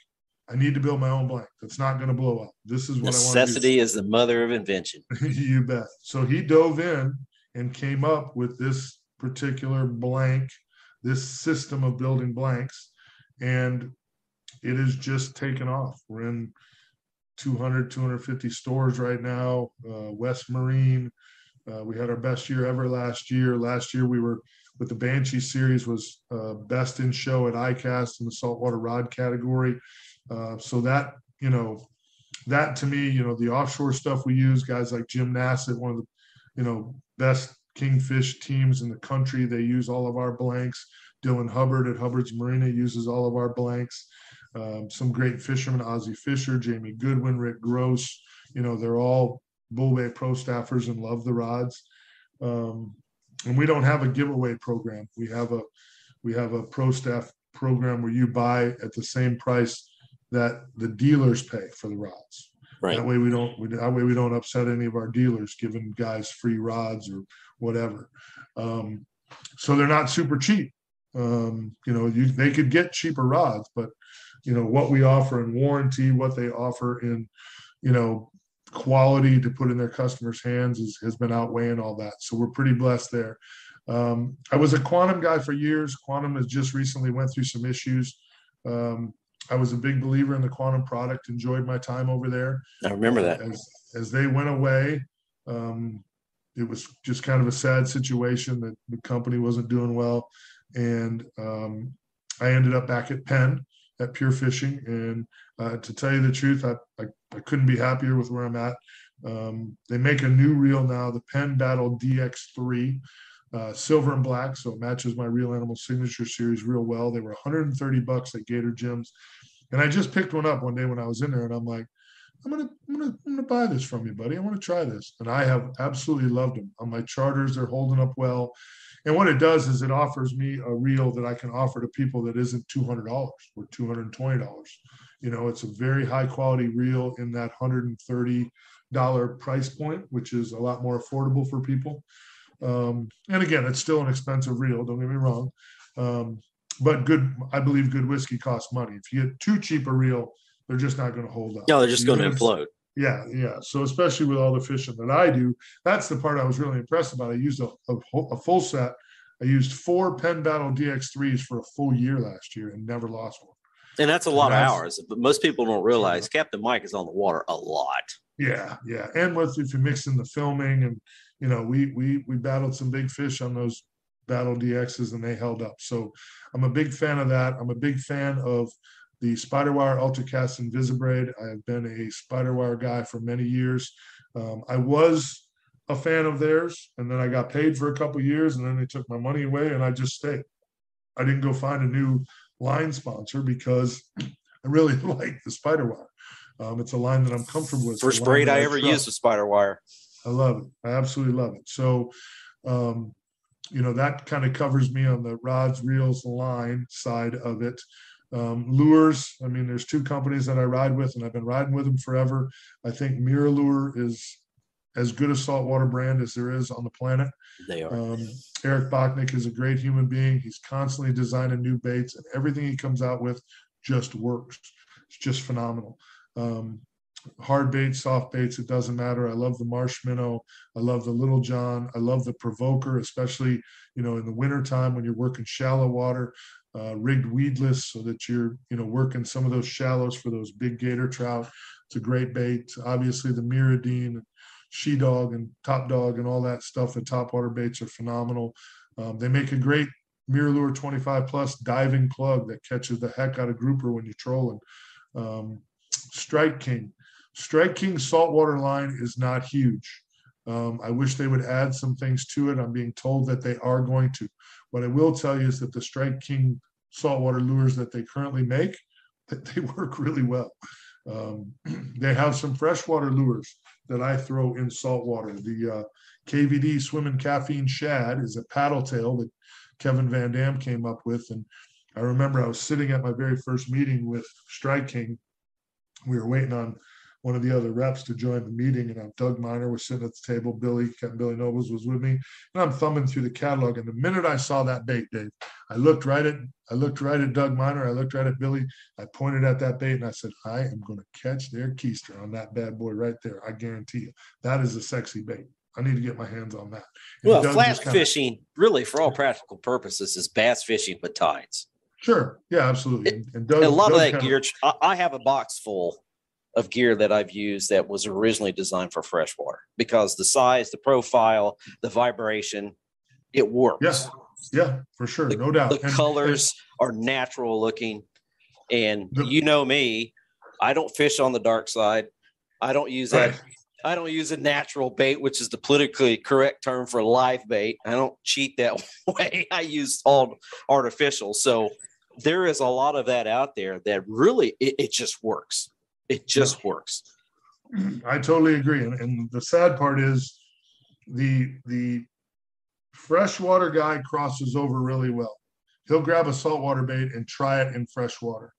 I need to build my own blank. That's not going to blow up. This is what Necessity I want Necessity is the mother of invention. *laughs* you bet. So he dove in and came up with this particular blank, this system of building blanks and it is just taken off. We're in 200, 250 stores right now. Uh, West Marine, uh, we had our best year ever last year. Last year we were with the Banshee series was uh, best in show at ICAST in the saltwater rod category. Uh, so that you know, that to me, you know, the offshore stuff we use, guys like Jim Nassett, one of the you know best kingfish teams in the country. They use all of our blanks. Dylan Hubbard at Hubbard's Marina uses all of our blanks. Um, some great fishermen, Ozzie Fisher, Jamie Goodwin, Rick Gross. You know, they're all Bull Bay pro staffers and love the rods. Um, and we don't have a giveaway program. We have a we have a pro staff program where you buy at the same price that the dealers pay for the rods. Right. That way we don't we, that way we don't upset any of our dealers giving guys free rods or whatever. Um, so they're not super cheap. Um, you know, you, they could get cheaper rods, but you know what we offer in warranty, what they offer in you know, quality to put in their customers' hands is, has been outweighing all that. So we're pretty blessed there. Um, I was a quantum guy for years. Quantum has just recently went through some issues. Um, I was a big believer in the quantum product. Enjoyed my time over there. I remember that. As as they went away, um, it was just kind of a sad situation that the company wasn't doing well, and um, I ended up back at Penn at Pure Fishing. And uh, to tell you the truth, I, I, I couldn't be happier with where I'm at. Um, they make a new reel now, the Penn Battle DX3 uh, silver and black, so it matches my Reel Animal Signature Series real well. They were 130 bucks at Gator Gyms, and I just picked one up one day when I was in there, and I'm like, I'm gonna, I'm gonna, I'm gonna buy this from you, buddy. I want to try this, and I have absolutely loved them on my charters. They're holding up well, and what it does is it offers me a reel that I can offer to people that isn't $200 or $220. You know, it's a very high quality reel in that 130 dollar price point, which is a lot more affordable for people. Um, and again, it's still an expensive reel. Don't get me wrong. Um, but good, I believe good whiskey costs money. If you get too cheap a reel, they're just not going to hold up. No, they're just going to implode. Yeah, yeah. So especially with all the fishing that I do, that's the part I was really impressed about. I used a, a, a full set. I used four Penn Battle DX3s for a full year last year and never lost one. And that's a lot of hours, but most people don't realize Captain Mike is on the water a lot. Yeah, yeah. And with if you mix in the filming and you know, we we we battled some big fish on those battle DXs and they held up. So I'm a big fan of that. I'm a big fan of the Spiderwire Ultracast Invisibraid. I have been a Spiderwire guy for many years. Um, I was a fan of theirs, and then I got paid for a couple years, and then they took my money away, and I just stayed. I didn't go find a new line sponsor because I really *laughs* like the Spiderwire. Um, it's a line that I'm comfortable with. First braid I, I ever used was Spiderwire. I love it. I absolutely love it. So, um, you know, that kind of covers me on the rods, reels, line side of it. Um, lures, I mean, there's two companies that I ride with, and I've been riding with them forever. I think MirrOlure is as good a saltwater brand as there is on the planet. They are. Um, Eric Bachnik is a great human being. He's constantly designing new baits, and everything he comes out with just works. It's just phenomenal. Um, hard baits, soft baits, it doesn't matter. I love the marsh minnow. I love the little john. I love the provoker, especially, you know, in the wintertime when you're working shallow water, uh, rigged weedless so that you're, you know, working some of those shallows for those big gator trout. It's a great bait. Obviously the MirrOdine, she dog and top dog and all that stuff. The top water baits are phenomenal. Um, they make a great MirrOlure 25 plus diving plug that catches the heck out of grouper when you're trolling. Um, Strike King Strike King saltwater line is not huge. Um, I wish they would add some things to it. I'm being told that they are going to. What I will tell you is that the Strike King saltwater lures that they currently make, *laughs* that they work really well. Um, *clears throat* they have some freshwater lures that I throw in saltwater. The uh, KVD swimming caffeine shad is a paddle tail that Kevin Van Dam came up with. And I remember I was sitting at my very first meeting with Strike King. We were waiting on one of the other reps to join the meeting, and I'm Doug Miner was sitting at the table. Billy, Captain Billy Nobles was with me, and I'm thumbing through the catalog. And the minute I saw that bait, Dave, I looked right at I looked right at Doug Miner. I looked right at Billy. I pointed at that bait, and I said, I am going to catch their keister on that bad boy right there. I guarantee you, that is a sexy bait. I need to get my hands on that. And well, flat kinda, fishing, really, for all practical purposes, is bass fishing with tides. Sure. Yeah, absolutely. And, and Doug, a lot Doug of that gear. I have a box full of gear that I've used that was originally designed for freshwater because the size, the profile, the vibration, it works. Yes. Yeah, for sure. The, no doubt. The and, colors and, are natural looking. And the, you know me, I don't fish on the dark side. I don't use that. Right. I don't use a natural bait, which is the politically correct term for live bait. I don't cheat that *laughs* way. I use all artificial. So there is a lot of that out there that really it, it just works. It just works. I totally agree. And, and the sad part is the the freshwater guy crosses over really well. He'll grab a saltwater bait and try it in freshwater.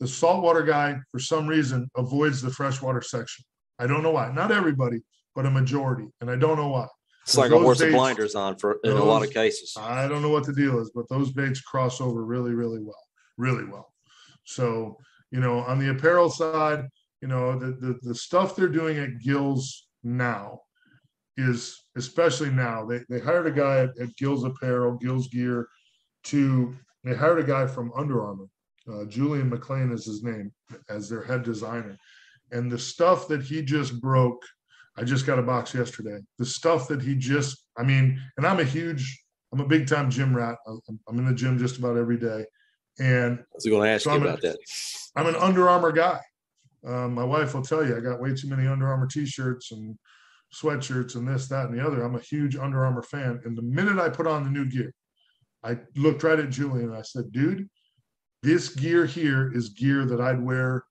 The saltwater guy, for some reason, avoids the freshwater section. I don't know why. Not everybody, but a majority. And I don't know why. It's like a horse baits, of blinders on for in those, a lot of cases. I don't know what the deal is, but those baits cross over really, really well. Really well. So you know, on the apparel side, you know, the, the, the stuff they're doing at Gillz now is especially now they, they hired a guy at, at Gillz Apparel, Gillz Gear to, they hired a guy from Under Armour. Uh, Julian McLean is his name as their head designer. And the stuff that he just broke, I just got a box yesterday. The stuff that he just, I mean, and I'm a huge, I'm a big time gym rat. I'm, I'm in the gym just about every day. And I was going to ask So you I'm about that. I'm an Under Armour guy. Um, my wife will tell you I got way too many Under Armour t-shirts and sweatshirts and this, that, and the other. I'm a huge Under Armour fan. And the minute I put on the new gear, I looked right at Julian and I said, dude, this gear here is gear that I'd wear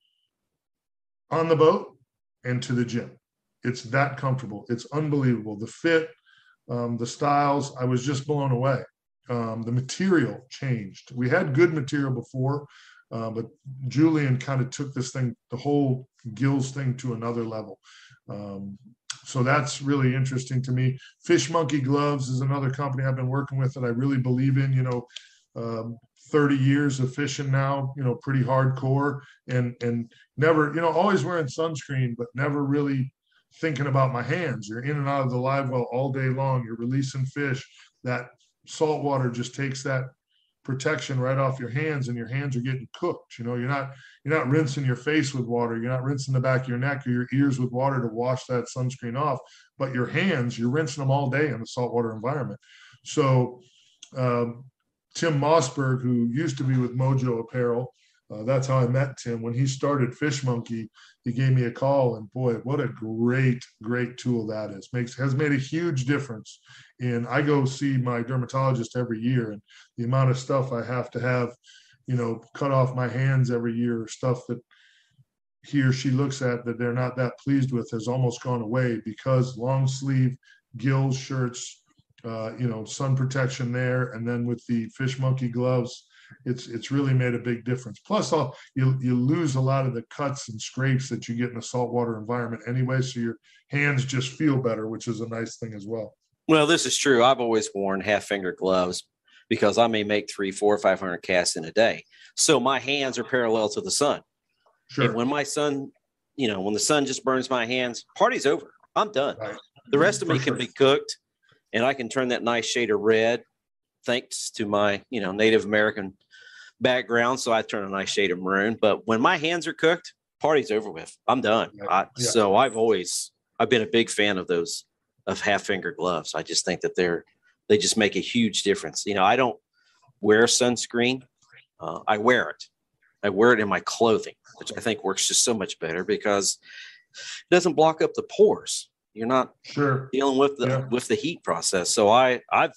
on the boat and to the gym. It's that comfortable. It's unbelievable. The fit, um, the styles, I was just blown away. Um, the material changed. We had good material before, uh, but Julian kind of took this thing, the whole Gillz thing to another level. Um, so that's really interesting to me. Fish Monkey Gloves is another company I've been working with that I really believe in. You know, um, 30 years of fishing now, you know, pretty hardcore and and never, you know, always wearing sunscreen, but never really thinking about my hands. You're in and out of the live well all day long. You're releasing fish. That salt water just takes that protection right off your hands and your hands are getting cooked. You know, you're not you're not rinsing your face with water, you're not rinsing the back of your neck or your ears with water to wash that sunscreen off, but your hands, you're rinsing them all day in the saltwater environment. So um, Tim Mossberg, who used to be with Mojo Apparel, uh, that's how I met Tim. When he started Fish Monkey, he gave me a call, and boy, what a great, great tool that is. Makes has made a huge difference. And I go see my dermatologist every year, and the amount of stuff I have to have, you know, cut off my hands every year, stuff that he or she looks at that they're not that pleased with has almost gone away because long sleeve Gillz shirts, uh, you know, sun protection there, and then with the fish monkey gloves, it's it's really made a big difference. Plus, all you you lose a lot of the cuts and scrapes that you get in a saltwater environment anyway, so your hands just feel better, which is a nice thing as well. Well, this is true. I've always worn half finger gloves because I may make three, four, five hundred casts in a day. So my hands are parallel to the sun. Sure. And when my sun, you know, when the sun just burns my hands, party's over. I'm done. Right. The rest of me For can sure. be cooked and I can turn that nice shade of red thanks to my, you know, Native American background. So I turn a nice shade of maroon. But when my hands are cooked, party's over with. I'm done. I, Yeah. So I've always, I've been a big fan of those, of half finger gloves. I just think that they're, they just make a huge difference. You know, I don't wear sunscreen. Uh, I wear it. I wear it in my clothing, which I think works just so much better because it doesn't block up the pores. You're not Sure. dealing with the Yeah. with the heat process. So I I've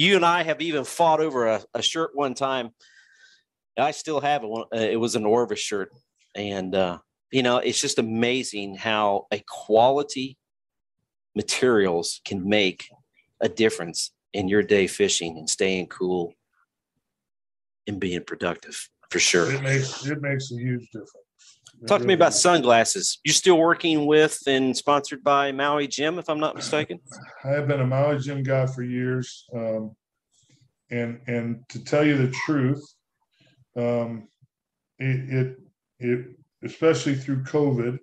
you and I have even fought over a, a shirt one time. I still have it. Uh, It was an Orvis shirt, and uh, you know it's just amazing how a quality materials can make a difference in your day fishing and staying cool and being productive for sure. It makes it makes a huge difference. Talk to me about sunglasses. You still working with and sponsored by Maui Jim, if I'm not mistaken? *sighs* I have been a Maui Jim guy for years. Um, and, and to tell you the truth, um, it, it, it, especially through COVID,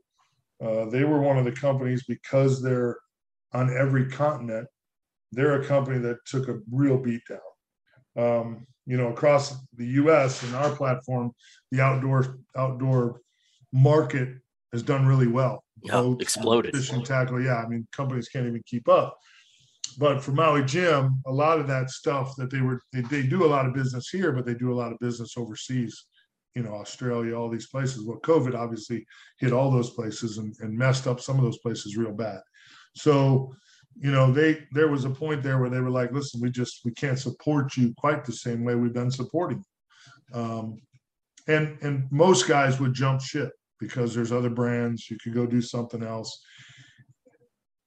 uh, they were one of the companies because they're on every continent. They're a company that took a real beat down. Um, you know, across the US and our platform, the outdoor, outdoor market has done really well. Yeah, exploded. Fishing tackle, yeah. I mean, companies can't even keep up. But for Maui Jim, a lot of that stuff that they were, they, they do a lot of business here, but they do a lot of business overseas. You know, Australia, all these places. Well, COVID obviously hit all those places and, and messed up some of those places real bad. So, you know, they there was a point there where they were like, listen, we just we can't support you quite the same way we've been supporting. you." Um, and and most guys would jump ship because there's other brands. You could go do something else.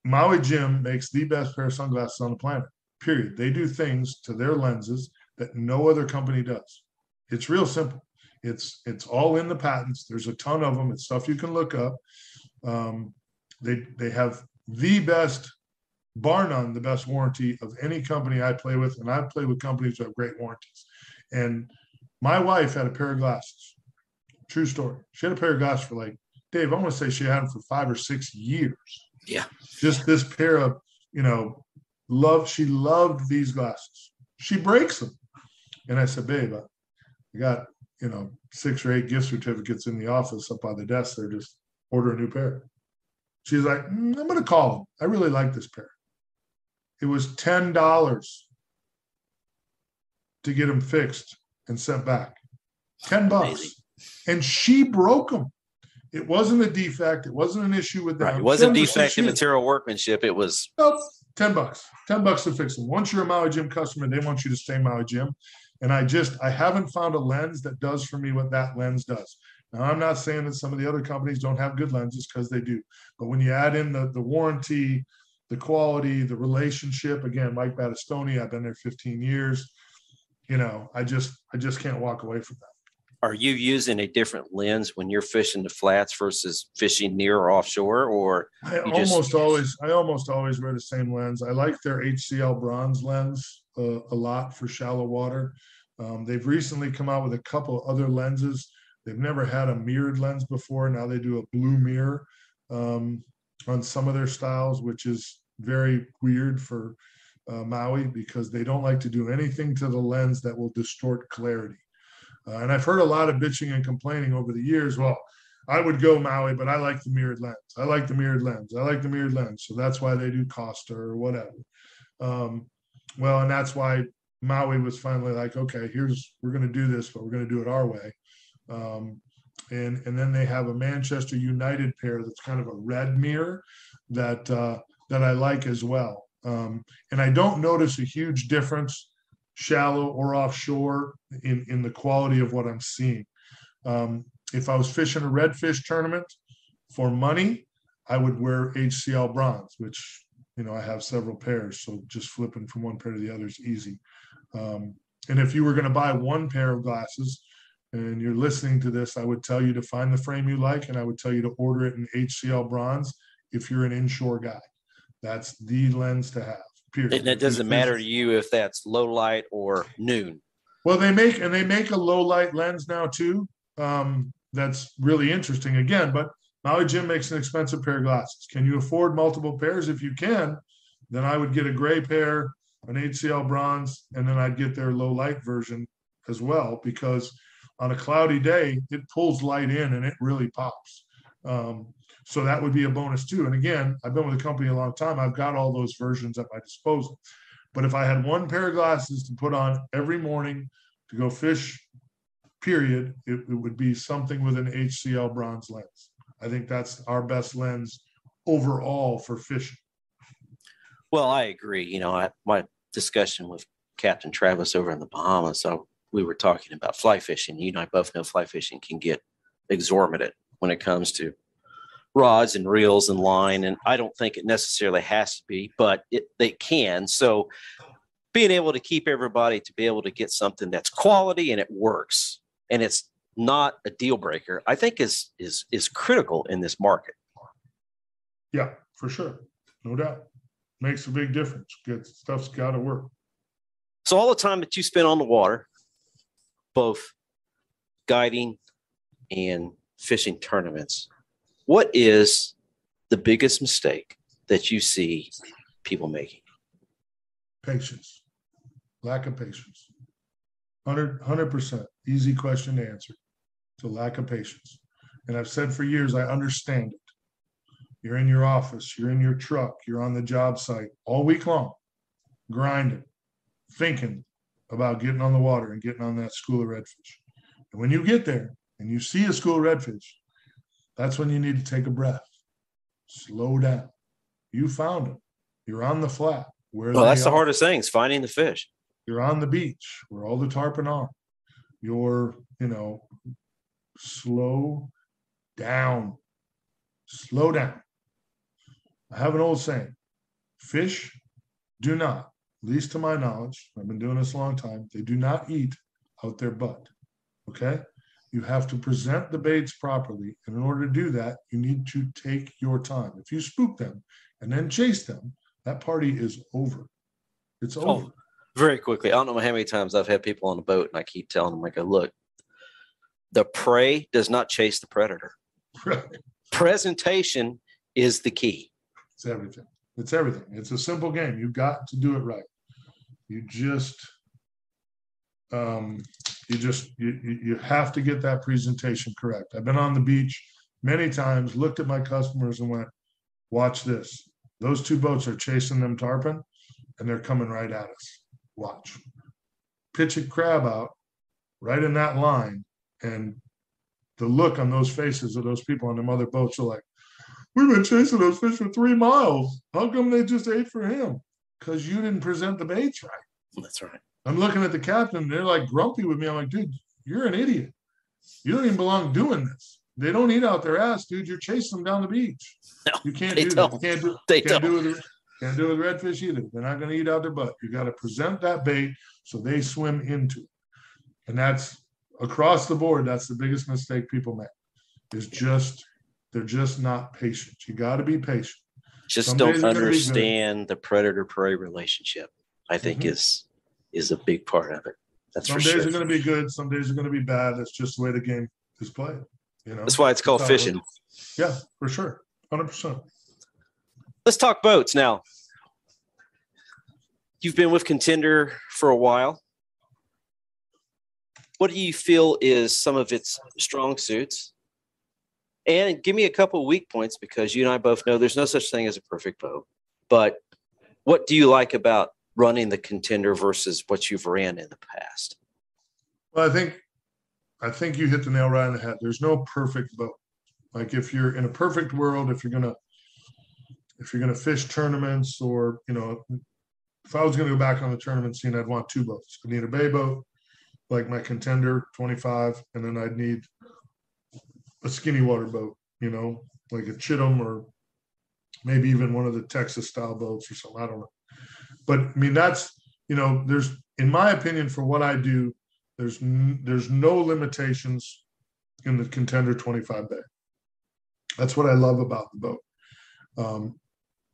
Maui Jim makes the best pair of sunglasses on the planet. Period. They do things to their lenses that no other company does. It's real simple. It's it's all in the patents. There's a ton of them. It's stuff you can look up. Um, they they have the best, bar none, the best warranty of any company I play with, and I play with companies that have great warranties. And my wife had a pair of glasses. True story. She had a pair of glasses for like Dave, I want to say she had them for five or six years. Yeah. Just this pair of, you know, love. She loved these glasses. She breaks them. And I said, babe, I got, you know, six or eight gift certificates in the office up on the desk They're Just order a new pair. She's like, mm, I'm going to call them. I really like this pair. It was $10 to get them fixed and sent back. 10 bucks. Amazing. And she broke them. It wasn't a defect. It wasn't an issue with that. Right. It wasn't understood- defective material workmanship. It was Nope, ten bucks. Ten bucks to fix them. Once you're a Maui Jim customer, they want you to stay Maui Jim. And I just I haven't found a lens that does for me what that lens does. Now I'm not saying that some of the other companies don't have good lenses because they do. But when you add in the the warranty, the quality, the relationship, again, Mike Battistoni, I've been there 15 years. You know, I just I just can't walk away from that. Are you using a different lens when you're fishing the flats versus fishing near or offshore or I just- almost always, I almost always wear the same lens. I like their HCL bronze lens uh, a lot for shallow water. Um, they've recently come out with a couple other lenses. They've never had a mirrored lens before. Now they do a blue mirror um, on some of their styles, which is very weird for uh, Maui because they don't like to do anything to the lens that will distort clarity. Uh, and I've heard a lot of bitching and complaining over the years. Well, I would go Maui, but I like the mirrored lens. I like the mirrored lens. I like the mirrored lens. So that's why they do Costa or whatever. Um, well, and that's why Maui was finally like, okay, here's we're going to do this, but we're going to do it our way. Um, and and then they have a Manchester United pair that's kind of a red mirror that uh, that I like as well. Um, and I don't notice a huge difference, shallow or offshore, in in the quality of what I'm seeing. Um, if I was fishing a redfish tournament for money, I would wear HCL bronze, which you know I have several pairs, so just flipping from one pair to the other is easy. Um, and if you were going to buy one pair of glasses and you're listening to this, I would tell you to find the frame you like, and I would tell you to order it in HCL bronze if you're an inshore guy. That's the lens to have. Period. and it doesn't matter to you if that's low light or noon. well, they make and they make a low light lens now too. Um, that's really interesting again. But Maui Jim makes an expensive pair of glasses. Can you afford multiple pairs? If you can, then I would get a gray pair, an HCL bronze, and then I'd get their low light version as well because on a cloudy day it pulls light in and it really pops. Um, so that would be a bonus too. And again, I've been with the company a long time. I've got all those versions at my disposal. But if I had one pair of glasses to put on every morning to go fish, period, it, it would be something with an HCL bronze lens. I think that's our best lens overall for fishing. Well, I agree. You know, I, my discussion with Captain Travis over in the Bahamas, so we were talking about fly fishing. You and I both know fly fishing can get exorbitant when it comes to rods and reels and line. And I don't think it necessarily has to be, but it they can. So being able to keep everybody to be able to get something that's quality and it works and it's not a deal breaker, I think is is is critical in this market. Yeah, for sure. No doubt. Makes a big difference. Good stuff's got to work. So all the time that you spend on the water, both guiding and fishing tournaments, what is the biggest mistake that you see people making? Patience, lack of patience. 100 percent easy question to answer. It's a lack of patience, and I've said for years I understand it. You're in your office, you're in your truck, you're on the job site all week long, grinding, thinking about getting on the water and getting on that school of redfish. And when you get there and you see a school of redfish, that's when you need to take a breath, slow down. You found them. You're on the flat. Where Well, they that's the hardest thing is finding the fish. You're on the beach where all the tarpon are. You're, you know, slow down. Slow down. I have an old saying fish do not, at least to my knowledge, I've been doing this a long time, they do not eat out their butt. Okay? You have to present the baits properly. And in order to do that, you need to take your time. If you spook them and then chase them, that party is over. It's Oh, over. very quickly. I don't know how many times I've had people on a boat and I keep telling them, I go, look, the prey does not chase the predator. *laughs* Right. Presentation is the key. It's everything. It's everything. It's a simple game. You've got to do it right. You just, um, you just, you, you, have to get that presentation correct. I've been on the beach many times, looked at my customers and went, watch this. Those two boats are chasing them tarpon and they're coming right at us. Watch. Pitch a crab out right in that line and the look on those faces of those people on them other boats are like, we've been chasing those fish for three miles. How come they just ate for him? Because you didn't present the baits right. That's right. I'm looking at the captain. They're like grumpy with me. I'm like, dude, you're an idiot. You don't even belong doing this. They don't eat out their ass, dude. You're chasing them down the beach. No, you can't do don't. that. You can't do. They can't don't. do it. Can't do it with redfish either. They're not going to eat out their butt. You got to present that bait so they swim into it, and that's across the board. That's the biggest mistake people make. Is just they're just not patient. You got to be patient. Just Some don't are gonna be good. understand the predator prey relationship. I think Mhm. is is a big part of it. That's for sure. Some for days sure. are going to be good. Some days are going to be bad. That's just the way the game is played. You know. That's why it's called That's it fishing. works. Yeah, for sure, hundred percent. Let's talk boats now. You've been with Contender for a while. What do you feel is some of its strong suits? And give me a couple of weak points because you and I both know there's no such thing as a perfect boat. But what do you like about running the Contender versus what you've ran in the past? Well, I think, I think you hit the nail right on the head. There's no perfect boat. Like if you're in a perfect world, if you're gonna, if you're gonna fish tournaments or, you know, if I was gonna go back on the tournament scene, I'd want two boats. I'd need a bay boat, like my contender twenty-five, and then I'd need a skinny water boat, you know, like a Chittum or maybe even one of the Texas style boats or something. I don't know. But I mean, that's, you know, there's, in my opinion, for what I do, there's there's no limitations in the contender 25 bay. That's what I love about the boat. Um,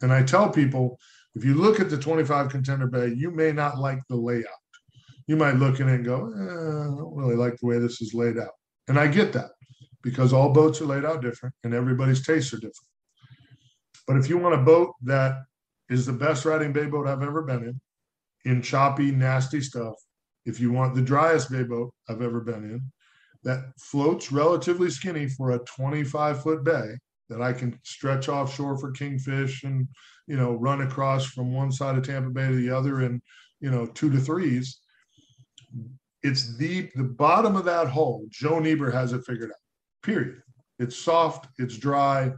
and I tell people if you look at the 25 contender bay, you may not like the layout. You might look at it and go, eh, I don't really like the way this is laid out. And I get that because all boats are laid out different and everybody's tastes are different. But if you want a boat that is the best riding bay boat I've ever been in, in choppy, nasty stuff, if you want the driest bay boat I've ever been in, that floats relatively skinny for a 25 foot bay that I can stretch offshore for kingfish and you know run across from one side of Tampa Bay to the other in you know two to threes. It's the the bottom of that hole. Joe Neber has it figured out. Period. It's soft. It's dry.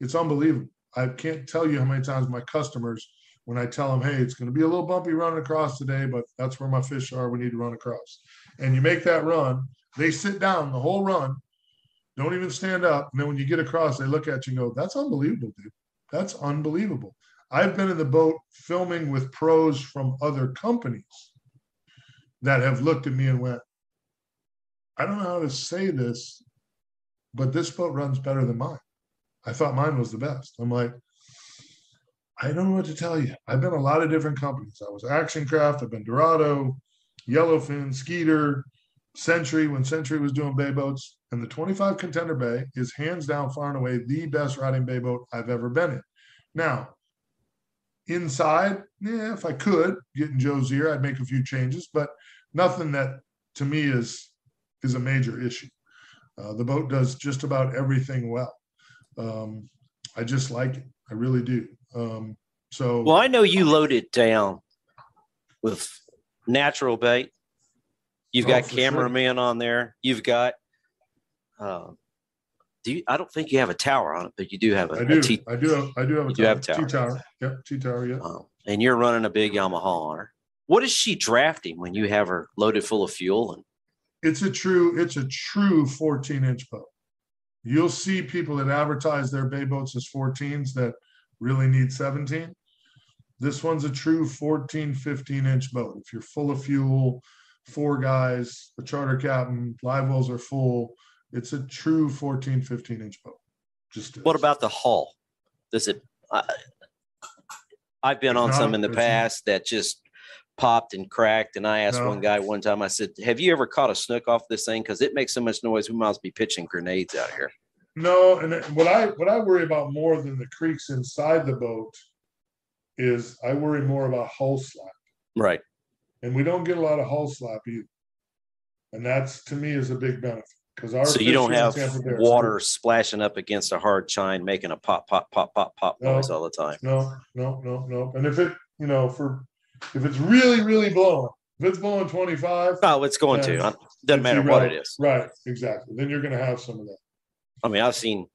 It's unbelievable. I can't tell you how many times my customers when I tell them, hey, it's going to be a little bumpy running across today, but that's where my fish are. We need to run across. And you make that run, they sit down the whole run, don't even stand up. And then when you get across, they look at you and go, that's unbelievable, dude. That's unbelievable. I've been in the boat filming with pros from other companies that have looked at me and went, I don't know how to say this, but this boat runs better than mine. I thought mine was the best. I'm like, I don't know what to tell you. I've been a lot of different companies. I was Action Craft, I've been Dorado, Yellowfin, Skeeter, Century when Century was doing bay boats. And the 25 Contender Bay is hands down, far and away, the best riding bay boat I've ever been in. Now, inside, yeah, if I could get in Joe's ear, I'd make a few changes, but nothing that to me is is a major issue. Uh, the boat does just about everything well. Um, I just like it. I really do. Um, so Well, I know you load it down with natural bait. You've Oh, got sure. cameraman on there. You've got. Uh, do you, I don't think you have a tower on it, but you do have a, I a do. T, I do. Have, I do have a You do have T tower. tower. Yep, T tower. Yeah. um, and you're running a big Yamaha on her. What is she drafting when you have her loaded full of fuel? And It's a true. It's a true 14 inch boat. You'll see people that advertise their bay boats as 14s that really need 17. This one's a true 14, 15 inch boat. If you're full of fuel, four guys, a charter captain, live wells are full. It's a true 14, 15 inch boat. Just what is. about the hull? Does it? I, I've been There's on some in the past that just popped and cracked. And I asked No. one guy one time, I said, Have you ever caught a snook off this thing? Because it makes so much noise. We might as well be pitching grenades out here. No, and what I, what I worry about more than the creaks inside the boat is I worry more about hull slap. Right. And we don't get a lot of hull slap either. And that's, to me, is a big benefit, because our. So you don't have water splashing up against a hard chine, making a pop, pop, pop, pop, pop No. noise all the time. No, no, no, no. And if it, you know, for, if it's really, really blowing, if it's blowing twenty-five. Oh, it's going to. Doesn't matter what it irrelevant. is. Right, exactly. Then you're gonna have some of that. I mean, I've seen,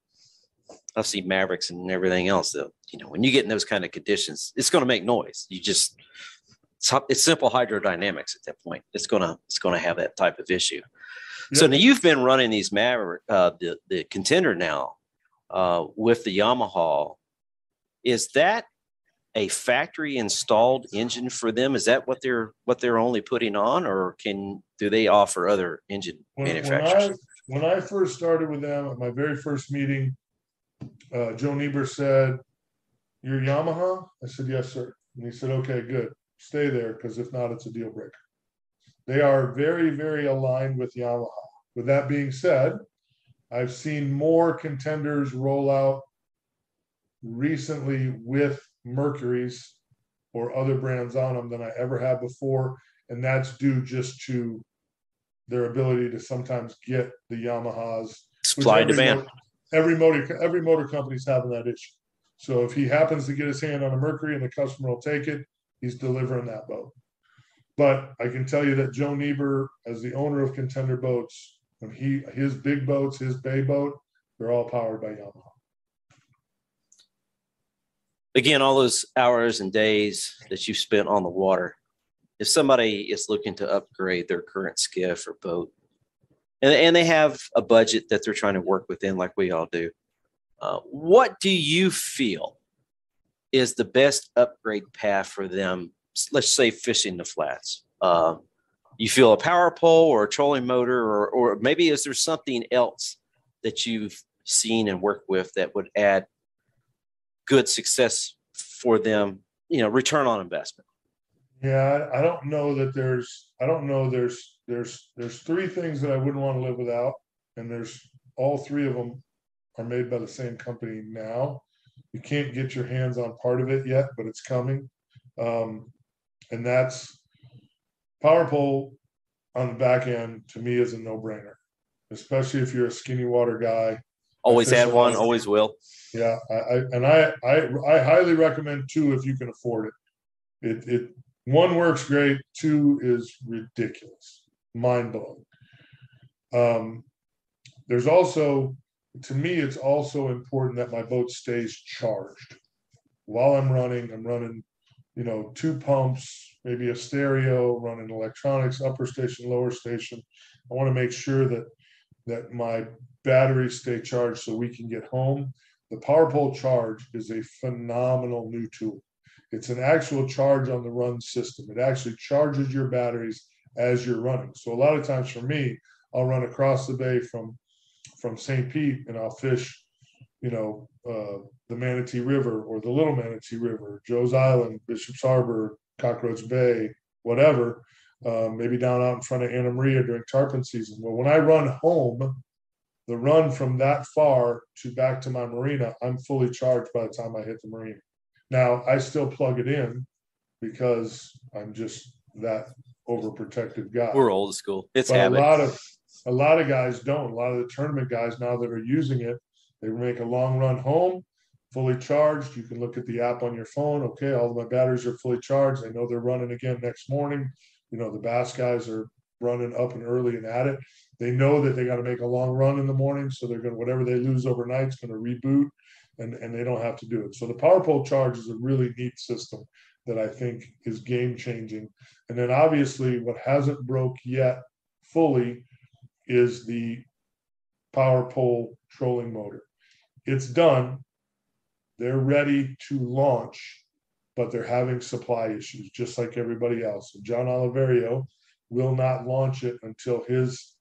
I've seen Mavericks and everything else though. you know, when you get in those kind of conditions, it's going to make noise. You just, it's, it's simple hydrodynamics at that point. It's gonna, it's gonna have that type of issue. So now you've been running these Maverick, uh, the, the contender now, uh, with the Yamaha. Is that a factory installed engine for them? Is that what they're, what they're only putting on or can, do they offer other engine When, when I, manufacturers? when I first started with them at my very first meeting, uh, Joe Neber said, "You're Yamaha." I said, "Yes, sir." And he said, "Okay, good. Stay there, because if not, it's a deal breaker." They are very, very aligned with Yamaha. With that being said, I've seen more contenders roll out recently with Mercury's or other brands on them than I ever have before, and that's due just to their ability to sometimes get the Yamahas. Supply every demand. mo- Every motor, every motor company's having that issue. So if he happens to get his hand on a Mercury and the customer will take it, he's delivering that boat. But I can tell you that Joe Neber, as the owner of Contender Boats, when he, his big boats, his bay boat, they're all powered by Yamaha. Again, all those hours and days that you've spent on the water, if somebody is looking to upgrade their current skiff or boat, and, and they have a budget that they're trying to work within, like we all do, uh, what do you feel is the best upgrade path for them? Let's say fishing the flats. Um, you feel a power pole or a trolling motor, or, or maybe is there something else that you've seen and worked with that would add good success for them, you know, return on investment. Yeah, I, don't know that there's, I don't know, there's, there's, there's three things that I wouldn't want to live without. And there's, all three of them are made by the same company now. You can't get your hands on part of it yet, but it's coming. Um, and that's power pole on the back end, to me, is a no brainer. Especially if you're a skinny water guy. Always had one, always will. Yeah, I, I, and I, I, I highly recommend two if you can afford it. It, it, one works great, two is ridiculous, mind blowing. Um, there's also, to me, it's also important that my boat stays charged. While I'm running, I'm running, you know, two pumps, maybe a stereo, running electronics, upper station, lower station. I want to make sure that, that my batteries stay charged so we can get home. The power pole charge is a phenomenal new tool. It's an actual charge on the run system. It actually charges your batteries as you're running. So a lot of times for me, I'll run across the bay from from St. Pete and I'll fish, you know, uh, the Manatee River or the Little Manatee River, Joe's Island, Bishop's Harbor, Cockroach Bay, whatever. Uh, maybe down out in front of Anna Maria during tarpon season. Well, when I run home, the run from that far to back to my marina, I'm fully charged by the time I hit the marina. Now I still plug it in because I'm just that overprotective guy. We're old school. It's a lot of a lot of guys don't. A lot of the tournament guys now that are using it, they make a long run home, fully charged. You can look at the app on your phone. Okay, all of my batteries are fully charged. They know they're running again next morning. You know, the bass guys are running up and early and at it. They know that they got to make a long run in the morning, so they're gonna whatever they lose overnight is gonna reboot, and and they don't have to do it. So the power pole charge is a really neat system that I think is game changing. And then obviously, what hasn't broke yet fully is the power pole trolling motor. It's done. They're ready to launch, but they're having supply issues, just like everybody else. John Oliverio will not launch it until his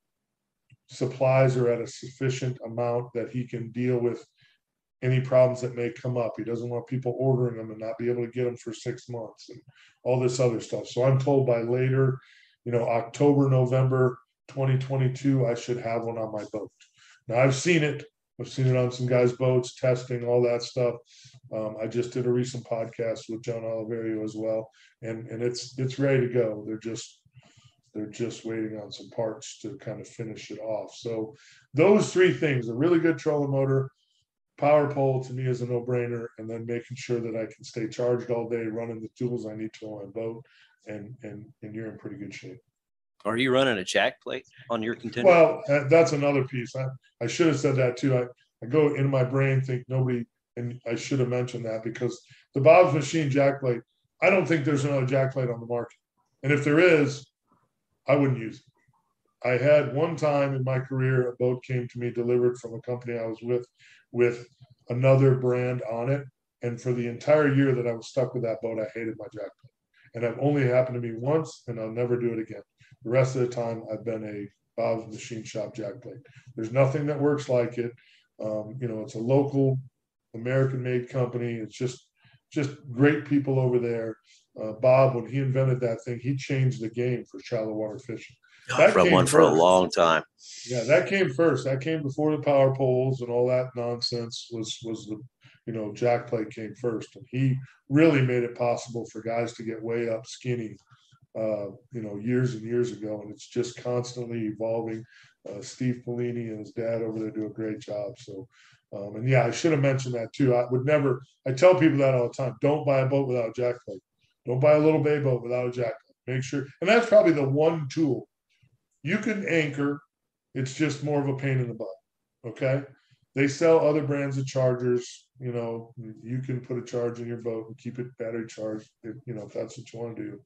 supplies are at a sufficient amount that he can deal with any problems that may come up. He doesn't want people ordering them and not be able to get them for six months and all this other stuff. So I'm told by later, you know, October, November 2022, I should have one on my boat. Now I've seen it. I've seen it on some guys' boats, testing, all that stuff. Um, I just did a recent podcast with John Oliverio as well, and and it's it's ready to go. They're just they're just waiting on some parts to kind of finish it off. So those three things: a really good trolling motor, power pole to me is a no-brainer, and then making sure that I can stay charged all day, running the tools I need to on my boat, and and and you're in pretty good shape. Are you running a jack plate on your contender? Well, that's another piece. I, I should have said that too. I, I go in my brain, think nobody, and I should have mentioned that because the Bob's Machine jack plate, I don't think there's another jack plate on the market. And if there is, I wouldn't use it. I had one time in my career, a boat came to me delivered from a company I was with, with another brand on it. And for the entire year that I was stuck with that boat, I hated my jack plate. And it only happened to me once, and I'll never do it again. The rest of the time, I've been a Bob's Machine Shop jack plate. There's nothing that works like it. Um, you know, it's a local American-made company. It's just just great people over there. Uh, Bob, when he invented that thing, he changed the game for shallow water fishing. I've run one for a long time. Yeah, that came first. That came before the power poles and all that nonsense. Was was the you know jack plate came first, and he really made it possible for guys to get way up skinny uh, you know, years and years ago, and it's just constantly evolving. Uh, Steve Polini and his dad over there do a great job. So, um, and yeah, I should have mentioned that too. I would never. I tell people that all the time. Don't buy a boat without a jack plate. Don't buy a little bay boat without a jack. Make sure, and that's probably the one tool you can anchor. It's just more of a pain in the butt. Okay, they sell other brands of chargers. You know, you can put a charge in your boat and keep it battery charged. If, you know, if that's what you want to do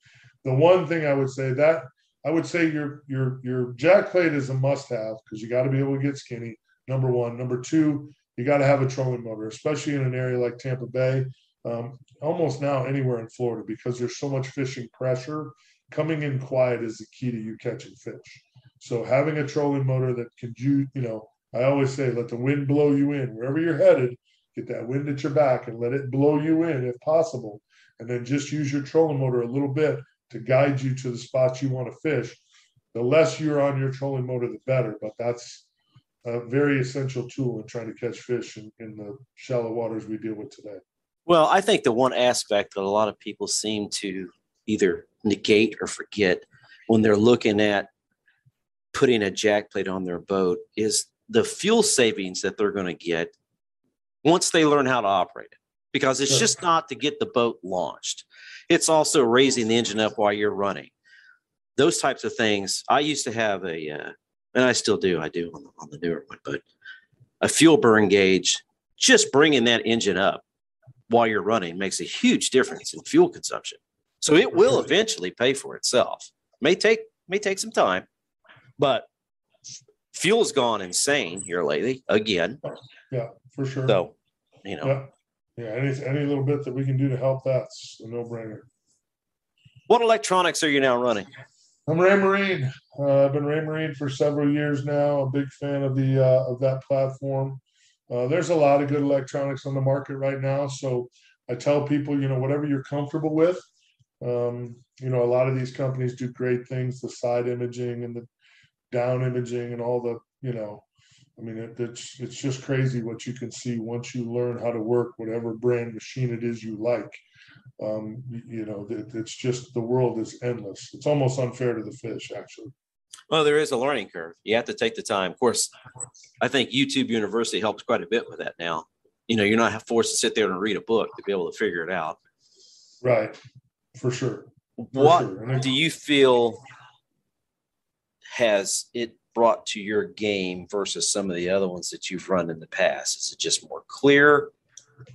the one thing I would say that I would say your your your jack plate is a must have because you got to be able to get skinny. Number one. Number two, you got to have a trolling motor, especially in an area like Tampa Bay. Um, almost now anywhere in Florida because there's so much fishing pressure. Coming in quiet is the key to you catching fish. So having a trolling motor that can you you know I always say let the wind blow you in wherever you're headed. Get that wind at your back and let it blow you in if possible, and then just use your trolling motor a little bit to guide you to the spots you want to fish. The less you're on your trolling motor, the better. But that's a very essential tool in trying to catch fish in, in the shallow waters we deal with today. Well, I think the one aspect that a lot of people seem to either negate or forget when they're looking at putting a jack plate on their boat is the fuel savings that they're going to get once they learn how to operate it because it's just not to get the boat launched. It's also raising the engine up while you're running. Those types of things. I used to have a, uh, and I still do. I do on the, on the newer one, but a fuel burn gauge. Just bringing that engine up while you're running makes a huge difference in fuel consumption. So it will eventually pay for itself. May take may take some time, but fuel's gone insane here lately again. Yeah, for sure. So, you know, yeah. Yeah, any, any little bit that we can do to help, that's a no brainer. What electronics are you now running? I'm Raymarine. Uh, I've been Raymarine for several years now. A big fan of the uh, of that platform. Uh, there's a lot of good electronics on the market right now. So I tell people, you know, whatever you're comfortable with. Um, you know, a lot of these companies do great things, the side imaging and the down imaging and all the, you know, I mean, it, it's it's just crazy what you can see once you learn how to work whatever brand machine it is you like. Um, you, know, it, it's just the world is endless. It's almost unfair to the fish, actually. Well, there is a learning curve. You have to take the time. Of course, I think YouTube University helps quite a bit with that now. You know, you're not forced to sit there and read a book to be able to figure it out. Right, for sure. For what sure. do you feel has it brought to your game versus some of the other ones that you've run in the past? Is it just more clear,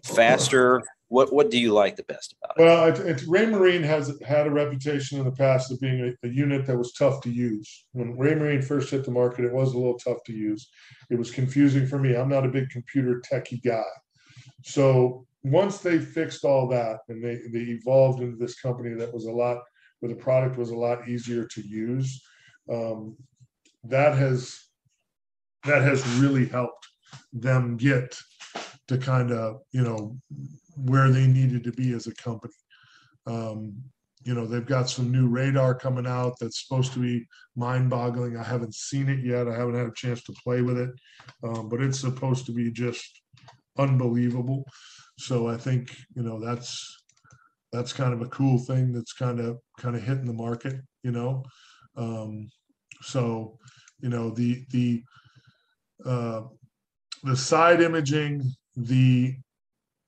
faster? What what do you like the best about it? Well, it, it, Raymarine has had a reputation in the past of being a, a, unit that was tough to use. When Raymarine first hit the market, it was a little tough to use. It was confusing for me. I'm not a big computer techie guy, so once they fixed all that and they they evolved into this company that was a lot where the product was a lot easier to use. Um, that has that has really helped them get to kind of you know where they needed to be as a company um, you know, they've got some new radar coming out that's supposed to be mind boggling. I haven't seen it yet. I haven't had a chance to play with it, um, but it's supposed to be just unbelievable. So I think, you know, that's, that's kind of a cool thing that's kind of, kind of hitting the market, you know? Um, so, you know, the, the, uh, the side imaging, the,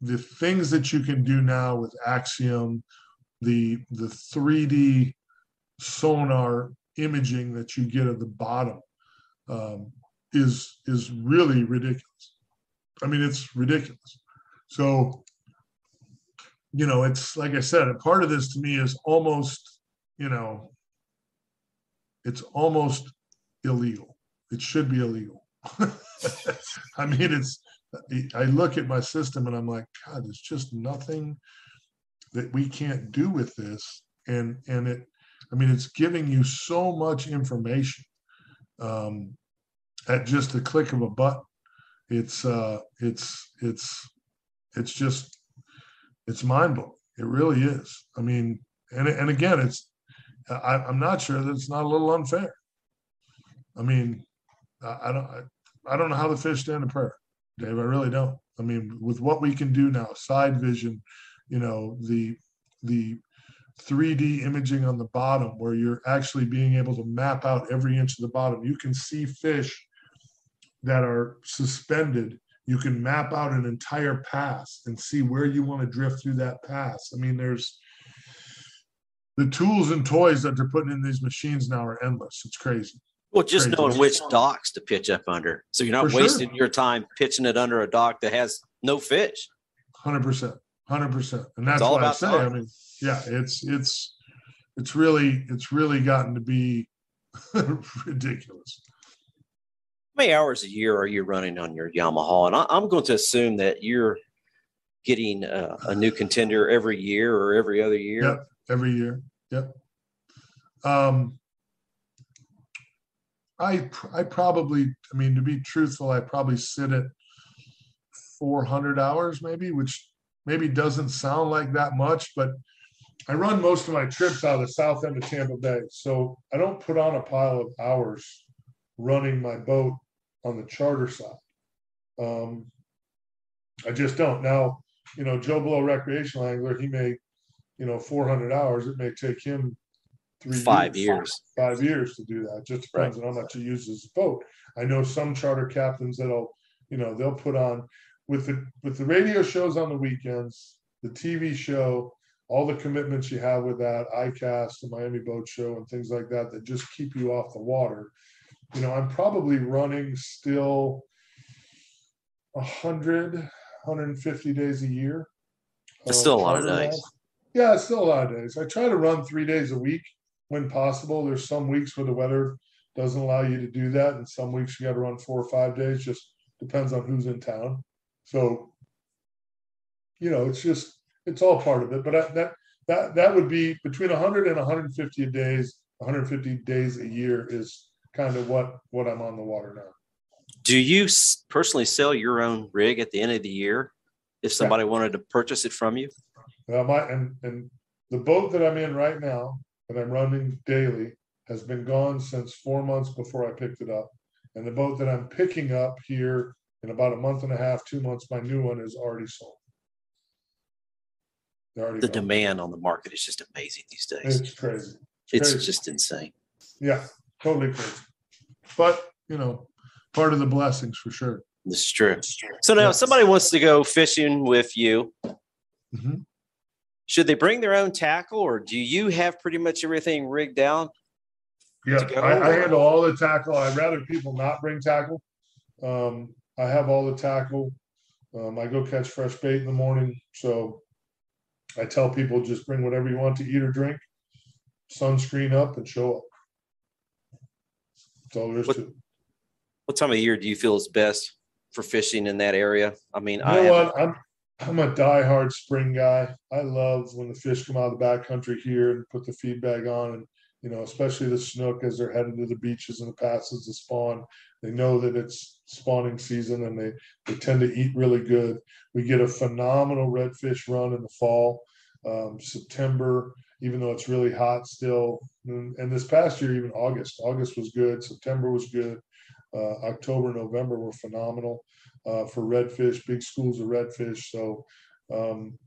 the things that you can do now with Axiom, the the 3D sonar imaging that you get at the bottom um, is is really ridiculous. I mean, it's ridiculous. So, you know, it's like I said, a part of this to me is almost, you know, it's almost illegal. It should be illegal. *laughs* I mean, it's I look at my system and I'm like, God, there's just nothing that we can't do with this. And and it, I mean, it's giving you so much information um, at just the click of a button. It's uh, it's it's it's just it's mind blowing. It really is. I mean, and and again, it's I, I'm not sure that it's not a little unfair. I mean, I, I don't I, I don't know how the fish stand a prayer. Dave. I really don't. I mean, with what we can do now, side vision, you know, the the 3D imaging on the bottom, where you're actually being able to map out every inch of the bottom. You can see fish that are suspended. You can map out an entire pass and see where you want to drift through that pass. I mean, there's the tools and toys that they're putting in these machines now are endless. It's crazy. Well, just knowing which docks to pitch up under, so you're not For wasting sure. your time pitching it under a dock that has no fish. Hundred percent, hundred percent, and that's all what I about say. I mean, yeah, it's it's it's really it's really gotten to be *laughs* ridiculous. How many hours a year are you running on your Yamaha? And I, I'm going to assume that you're getting a, a new contender every year or every other year. Yep, every year. Yep. Um, I I probably, I mean, to be truthful, I probably sit at 400 hours, maybe, which maybe doesn't sound like that much, but I run most of my trips out of the south end of Tampa Bay, so I don't put on a pile of hours running my boat on the charter side. Um, I just don't. Now, you know, Joe Blow recreational angler, he may, you know, 400 hours. It may take him three Five years. five years to do that. Just depends on how much he uses his boat. I know some charter captains that'll, you know, they'll put on with the with the radio shows on the weekends, the TV show, all the commitments you have with that, ICAST, the Miami Boat Show, and things like that that just keep you off the water. You know, I'm probably running still 100, 150 days a year. That's uh, still a lot of days. wise. Yeah, it's still a lot of days. I try to run three days a week when possible. There's some weeks where the weather doesn't allow you to do that, and some weeks you got to run four or five days. Just depends on who's in town. So, you know, it's just it's all part of it. But I, that that that would be between 100 and 150 days. 150 days a year is kind of what what I'm on the water now. Do you personally sell your own rig at the end of the year if somebody wanted to purchase it from you? Uh, my and and the boat that I'm in right now that I'm running daily has been gone since four months before I picked it up. And the boat that I'm picking up here in about a month and a half, two months, my new one is already sold. They're already The gone. demand on the market is just amazing these days. It's crazy. It's crazy. just insane. Yeah, totally crazy. But you know, part of the blessings for sure. This is true. So now, if somebody wants to go fishing with you. Mhm. Should they bring their own tackle, or do you have pretty much everything rigged out? Yeah. I, I handle all the tackle. I'd rather people not bring tackle. Um, I have all the tackle. Um, I go catch fresh bait in the morning, so I tell people just bring whatever you want to eat or drink, sunscreen up, and show up. That's all there is What- to it. What time of year do you feel is best for fishing in that area? I mean, You I know what? I'm I'm a diehard spring guy. I love when the fish come out of the backcountry here and put the feed bag on, and you know, especially the snook as they're headed to the beaches and the passes to spawn. They know that it's spawning season, and they they tend to eat really good. We get a phenomenal redfish run in the fall. Um, September, even though it's really hot still, and, and this past year, even August, August was good. September was good. Uh, October, November were phenomenal uh, for redfish, big schools of redfish. So, um,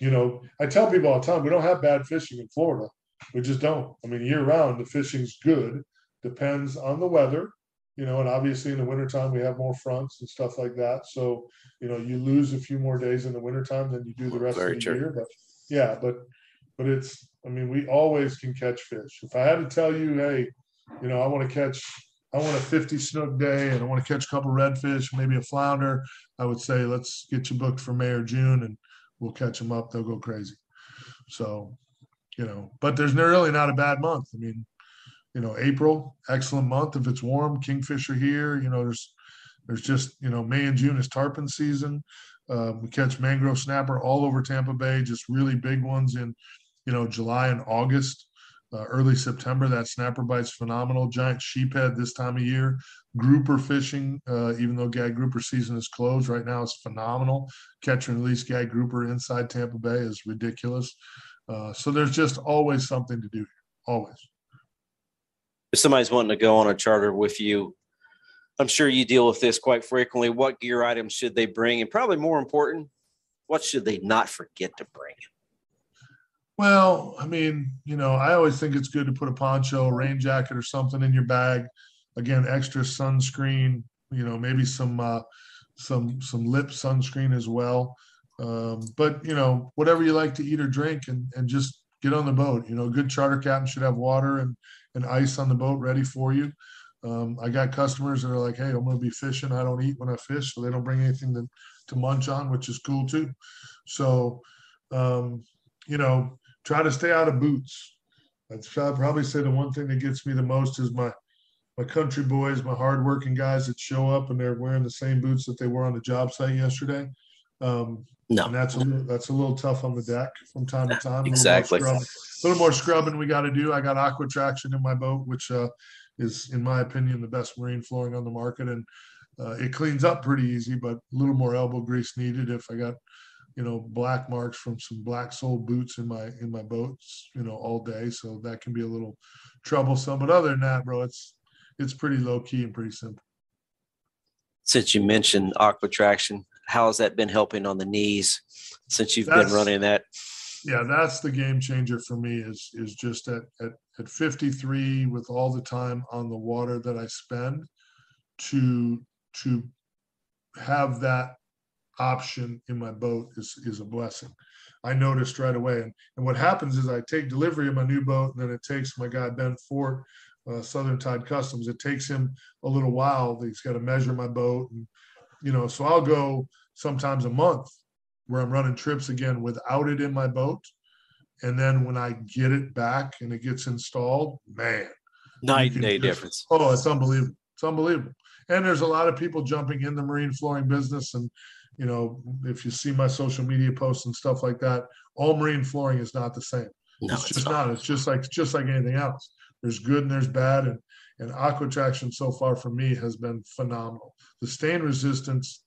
you know, I tell people all the time, we don't have bad fishing in Florida. We just don't. I mean, year round, the fishing's good. Depends on the weather, you know, and obviously in the wintertime, we have more fronts and stuff like that. So, you know, you lose a few more days in the wintertime than you do the rest Very of the true. year. But yeah, but, but it's, I mean, we always can catch fish. If I had to tell you, hey, you know, I want to catch, I want a 50 snook day and I want to catch a couple redfish, maybe a flounder, I would say, let's get you booked for May or June and we'll catch them up. They'll go crazy. So, you know, but there's really not a bad month. I mean, you know, April, excellent month if it's warm. Kingfish are here. You know, there's there's just you know May and June is tarpon season. Um, we catch mangrove snapper all over Tampa Bay, just really big ones in you know July and August. Uh, early September, that snapper bite's phenomenal. Giant sheephead this time of year. Grouper fishing, uh, even though gag grouper season is closed right now, is phenomenal. Catch and release gag grouper inside Tampa Bay is ridiculous. Uh, so there's just always something to do here, always. If somebody's wanting to go on a charter with you, I'm sure you deal with this quite frequently. What gear items should they bring? And probably more important, what should they not forget to bring? Well, I mean, you know, I always think it's good to put a poncho, a rain jacket, or something in your bag. Again, extra sunscreen. You know, maybe some uh, some some lip sunscreen as well. Um, but you know, whatever you like to eat or drink, and and just get on the boat. You know, a good charter captain should have water and and ice on the boat ready for you. Um, I got customers that are like, "Hey, I'm going to be fishing. I don't eat when I fish, so they don't bring anything to to munch on, which is cool too." So, um, you know, try to stay out of boots. I'd probably say the one thing that gets me the most is my my country boys, my hardworking guys that show up and they're wearing the same boots that they were on the job site yesterday. Um, No. and that's a little, that's a little tough on the deck from time to time. a little more Exactly. A little more scrubbing we got to do. I got aqua traction in my boat, which uh, is, in my opinion, the best marine flooring on the market, and uh, it cleans up pretty easy. But a little more elbow grease needed if I got you know black marks from some black sole boots in my in my boats you know all day. So that can be a little troublesome. But other than that bro it's it's pretty low key and pretty simple. Since you mentioned aqua traction, how has that been helping on the knees since you've been running that? yeah that's the game changer for me is is just at at, at 53 with all the time on the water that i spend to to have that option in my boat is is a blessing i noticed right away and, and what happens is i take delivery of my new boat and then it takes my guy ben fort uh, southern tide customs it takes him a little while he's got to measure my boat and you know so i'll go sometimes a month where i'm running trips again without it in my boat and then when i get it back and it gets installed man Night day just- difference. Oh, it's unbelievable. It's unbelievable. And there's a lot of people jumping in the marine flooring business. And, you know, if you see my social media posts and stuff like that, all marine flooring is not the same. No, it's it's just not. not. It's just like just like anything else. There's good and there's bad. And and aqua traction so far for me has been phenomenal. The stain resistance,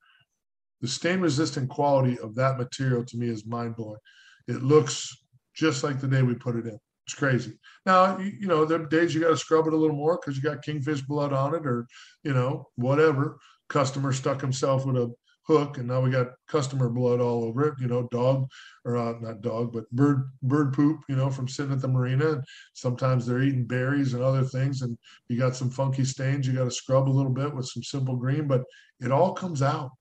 the stain resistant quality of that material to me is mind blowing. It looks just like the day we put it in. It's crazy. Now, you, you know, there are days you got to scrub it a little more because you got kingfish blood on it or, you know, whatever. Customer stuck himself with a hook and now we got customer blood all over it, you know, dog or uh, not dog, but bird, bird poop, you know, from sitting at the marina. And sometimes they're eating berries and other things and you got some funky stains. You got to scrub a little bit with some simple green, but it all comes out.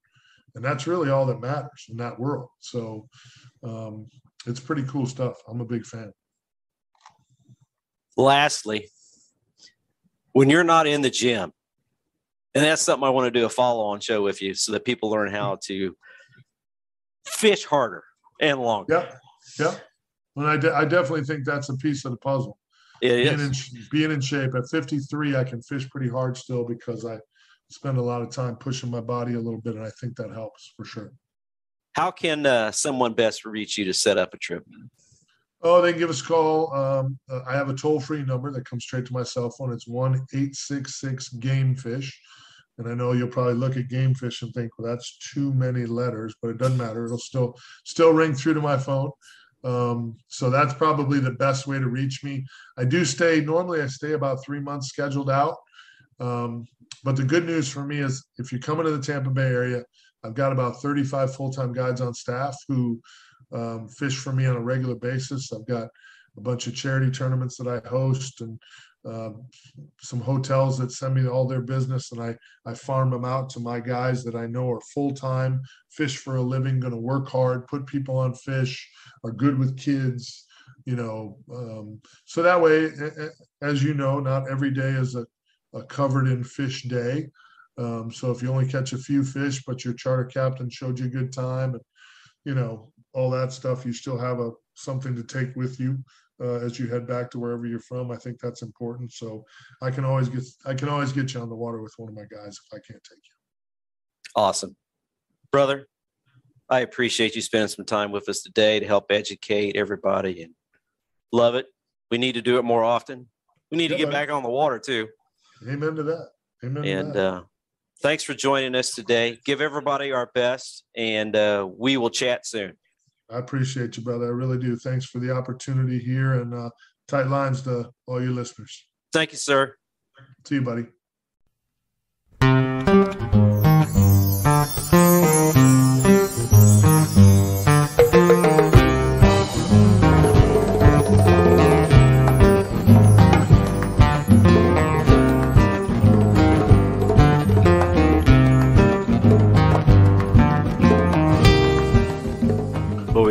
And that's really all that matters in that world. So um, it's pretty cool stuff. I'm a big fan. Lastly, when you're not in the gym, and that's something I want to do a follow on show with you so that people learn how to fish harder and longer. Yep. Yep. And I, de- I definitely think that's a piece of the puzzle. It Being in, is. sh- being in shape at 53, I can fish pretty hard still because I spend a lot of time pushing my body a little bit. And I think that helps for sure. How can uh, someone best reach you to set up a trip? Oh, they can give us a call. Um, uh, I have a toll free number that comes straight to my cell phone. It's 1 866 Game Fish. And I know you'll probably look at Game Fish and think, well, that's too many letters, but it doesn't matter. It'll still still ring through to my phone. Um, so that's probably the best way to reach me. I do stay, normally I stay about three months scheduled out. Um, but the good news for me is if you're coming to the Tampa Bay area, I've got about 35 full time guides on staff who um, fish for me on a regular basis. I've got a bunch of charity tournaments that I host and um, some hotels that send me all their business and I, I farm them out to my guys that I know are full time, fish for a living, going to work hard, put people on fish, are good with kids, you know. Um, so that way, as you know, not every day is a, a covered in fish day. Um, so if you only catch a few fish, but your charter captain showed you a good time and, you know, all that stuff, you still have a something to take with you uh, as you head back to wherever you're from. I think that's important. So I can always get I can always get you on the water with one of my guys if I can't take you. Awesome, brother. I appreciate you spending some time with us today to help educate everybody and love it. We need to do it more often. We need yeah, to get back on the water too. Amen to that. Amen. And uh, thanks for joining us today. Give everybody our best, and uh, we will chat soon. I appreciate you, brother. I really do. Thanks for the opportunity here and uh, tight lines to all your listeners. Thank you, sir. See you, buddy.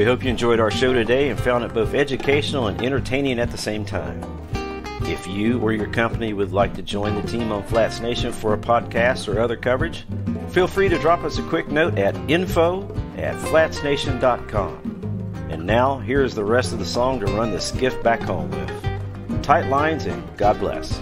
Hope you enjoyed our show today and found it both educational and entertaining at the same time. If you or your company would like to join the team on Flats Nation for a podcast or other coverage, feel free to drop us a quick note at info at flatsnation.com. And now, here's the rest of the song to run the skiff back home with. Tight lines and God bless.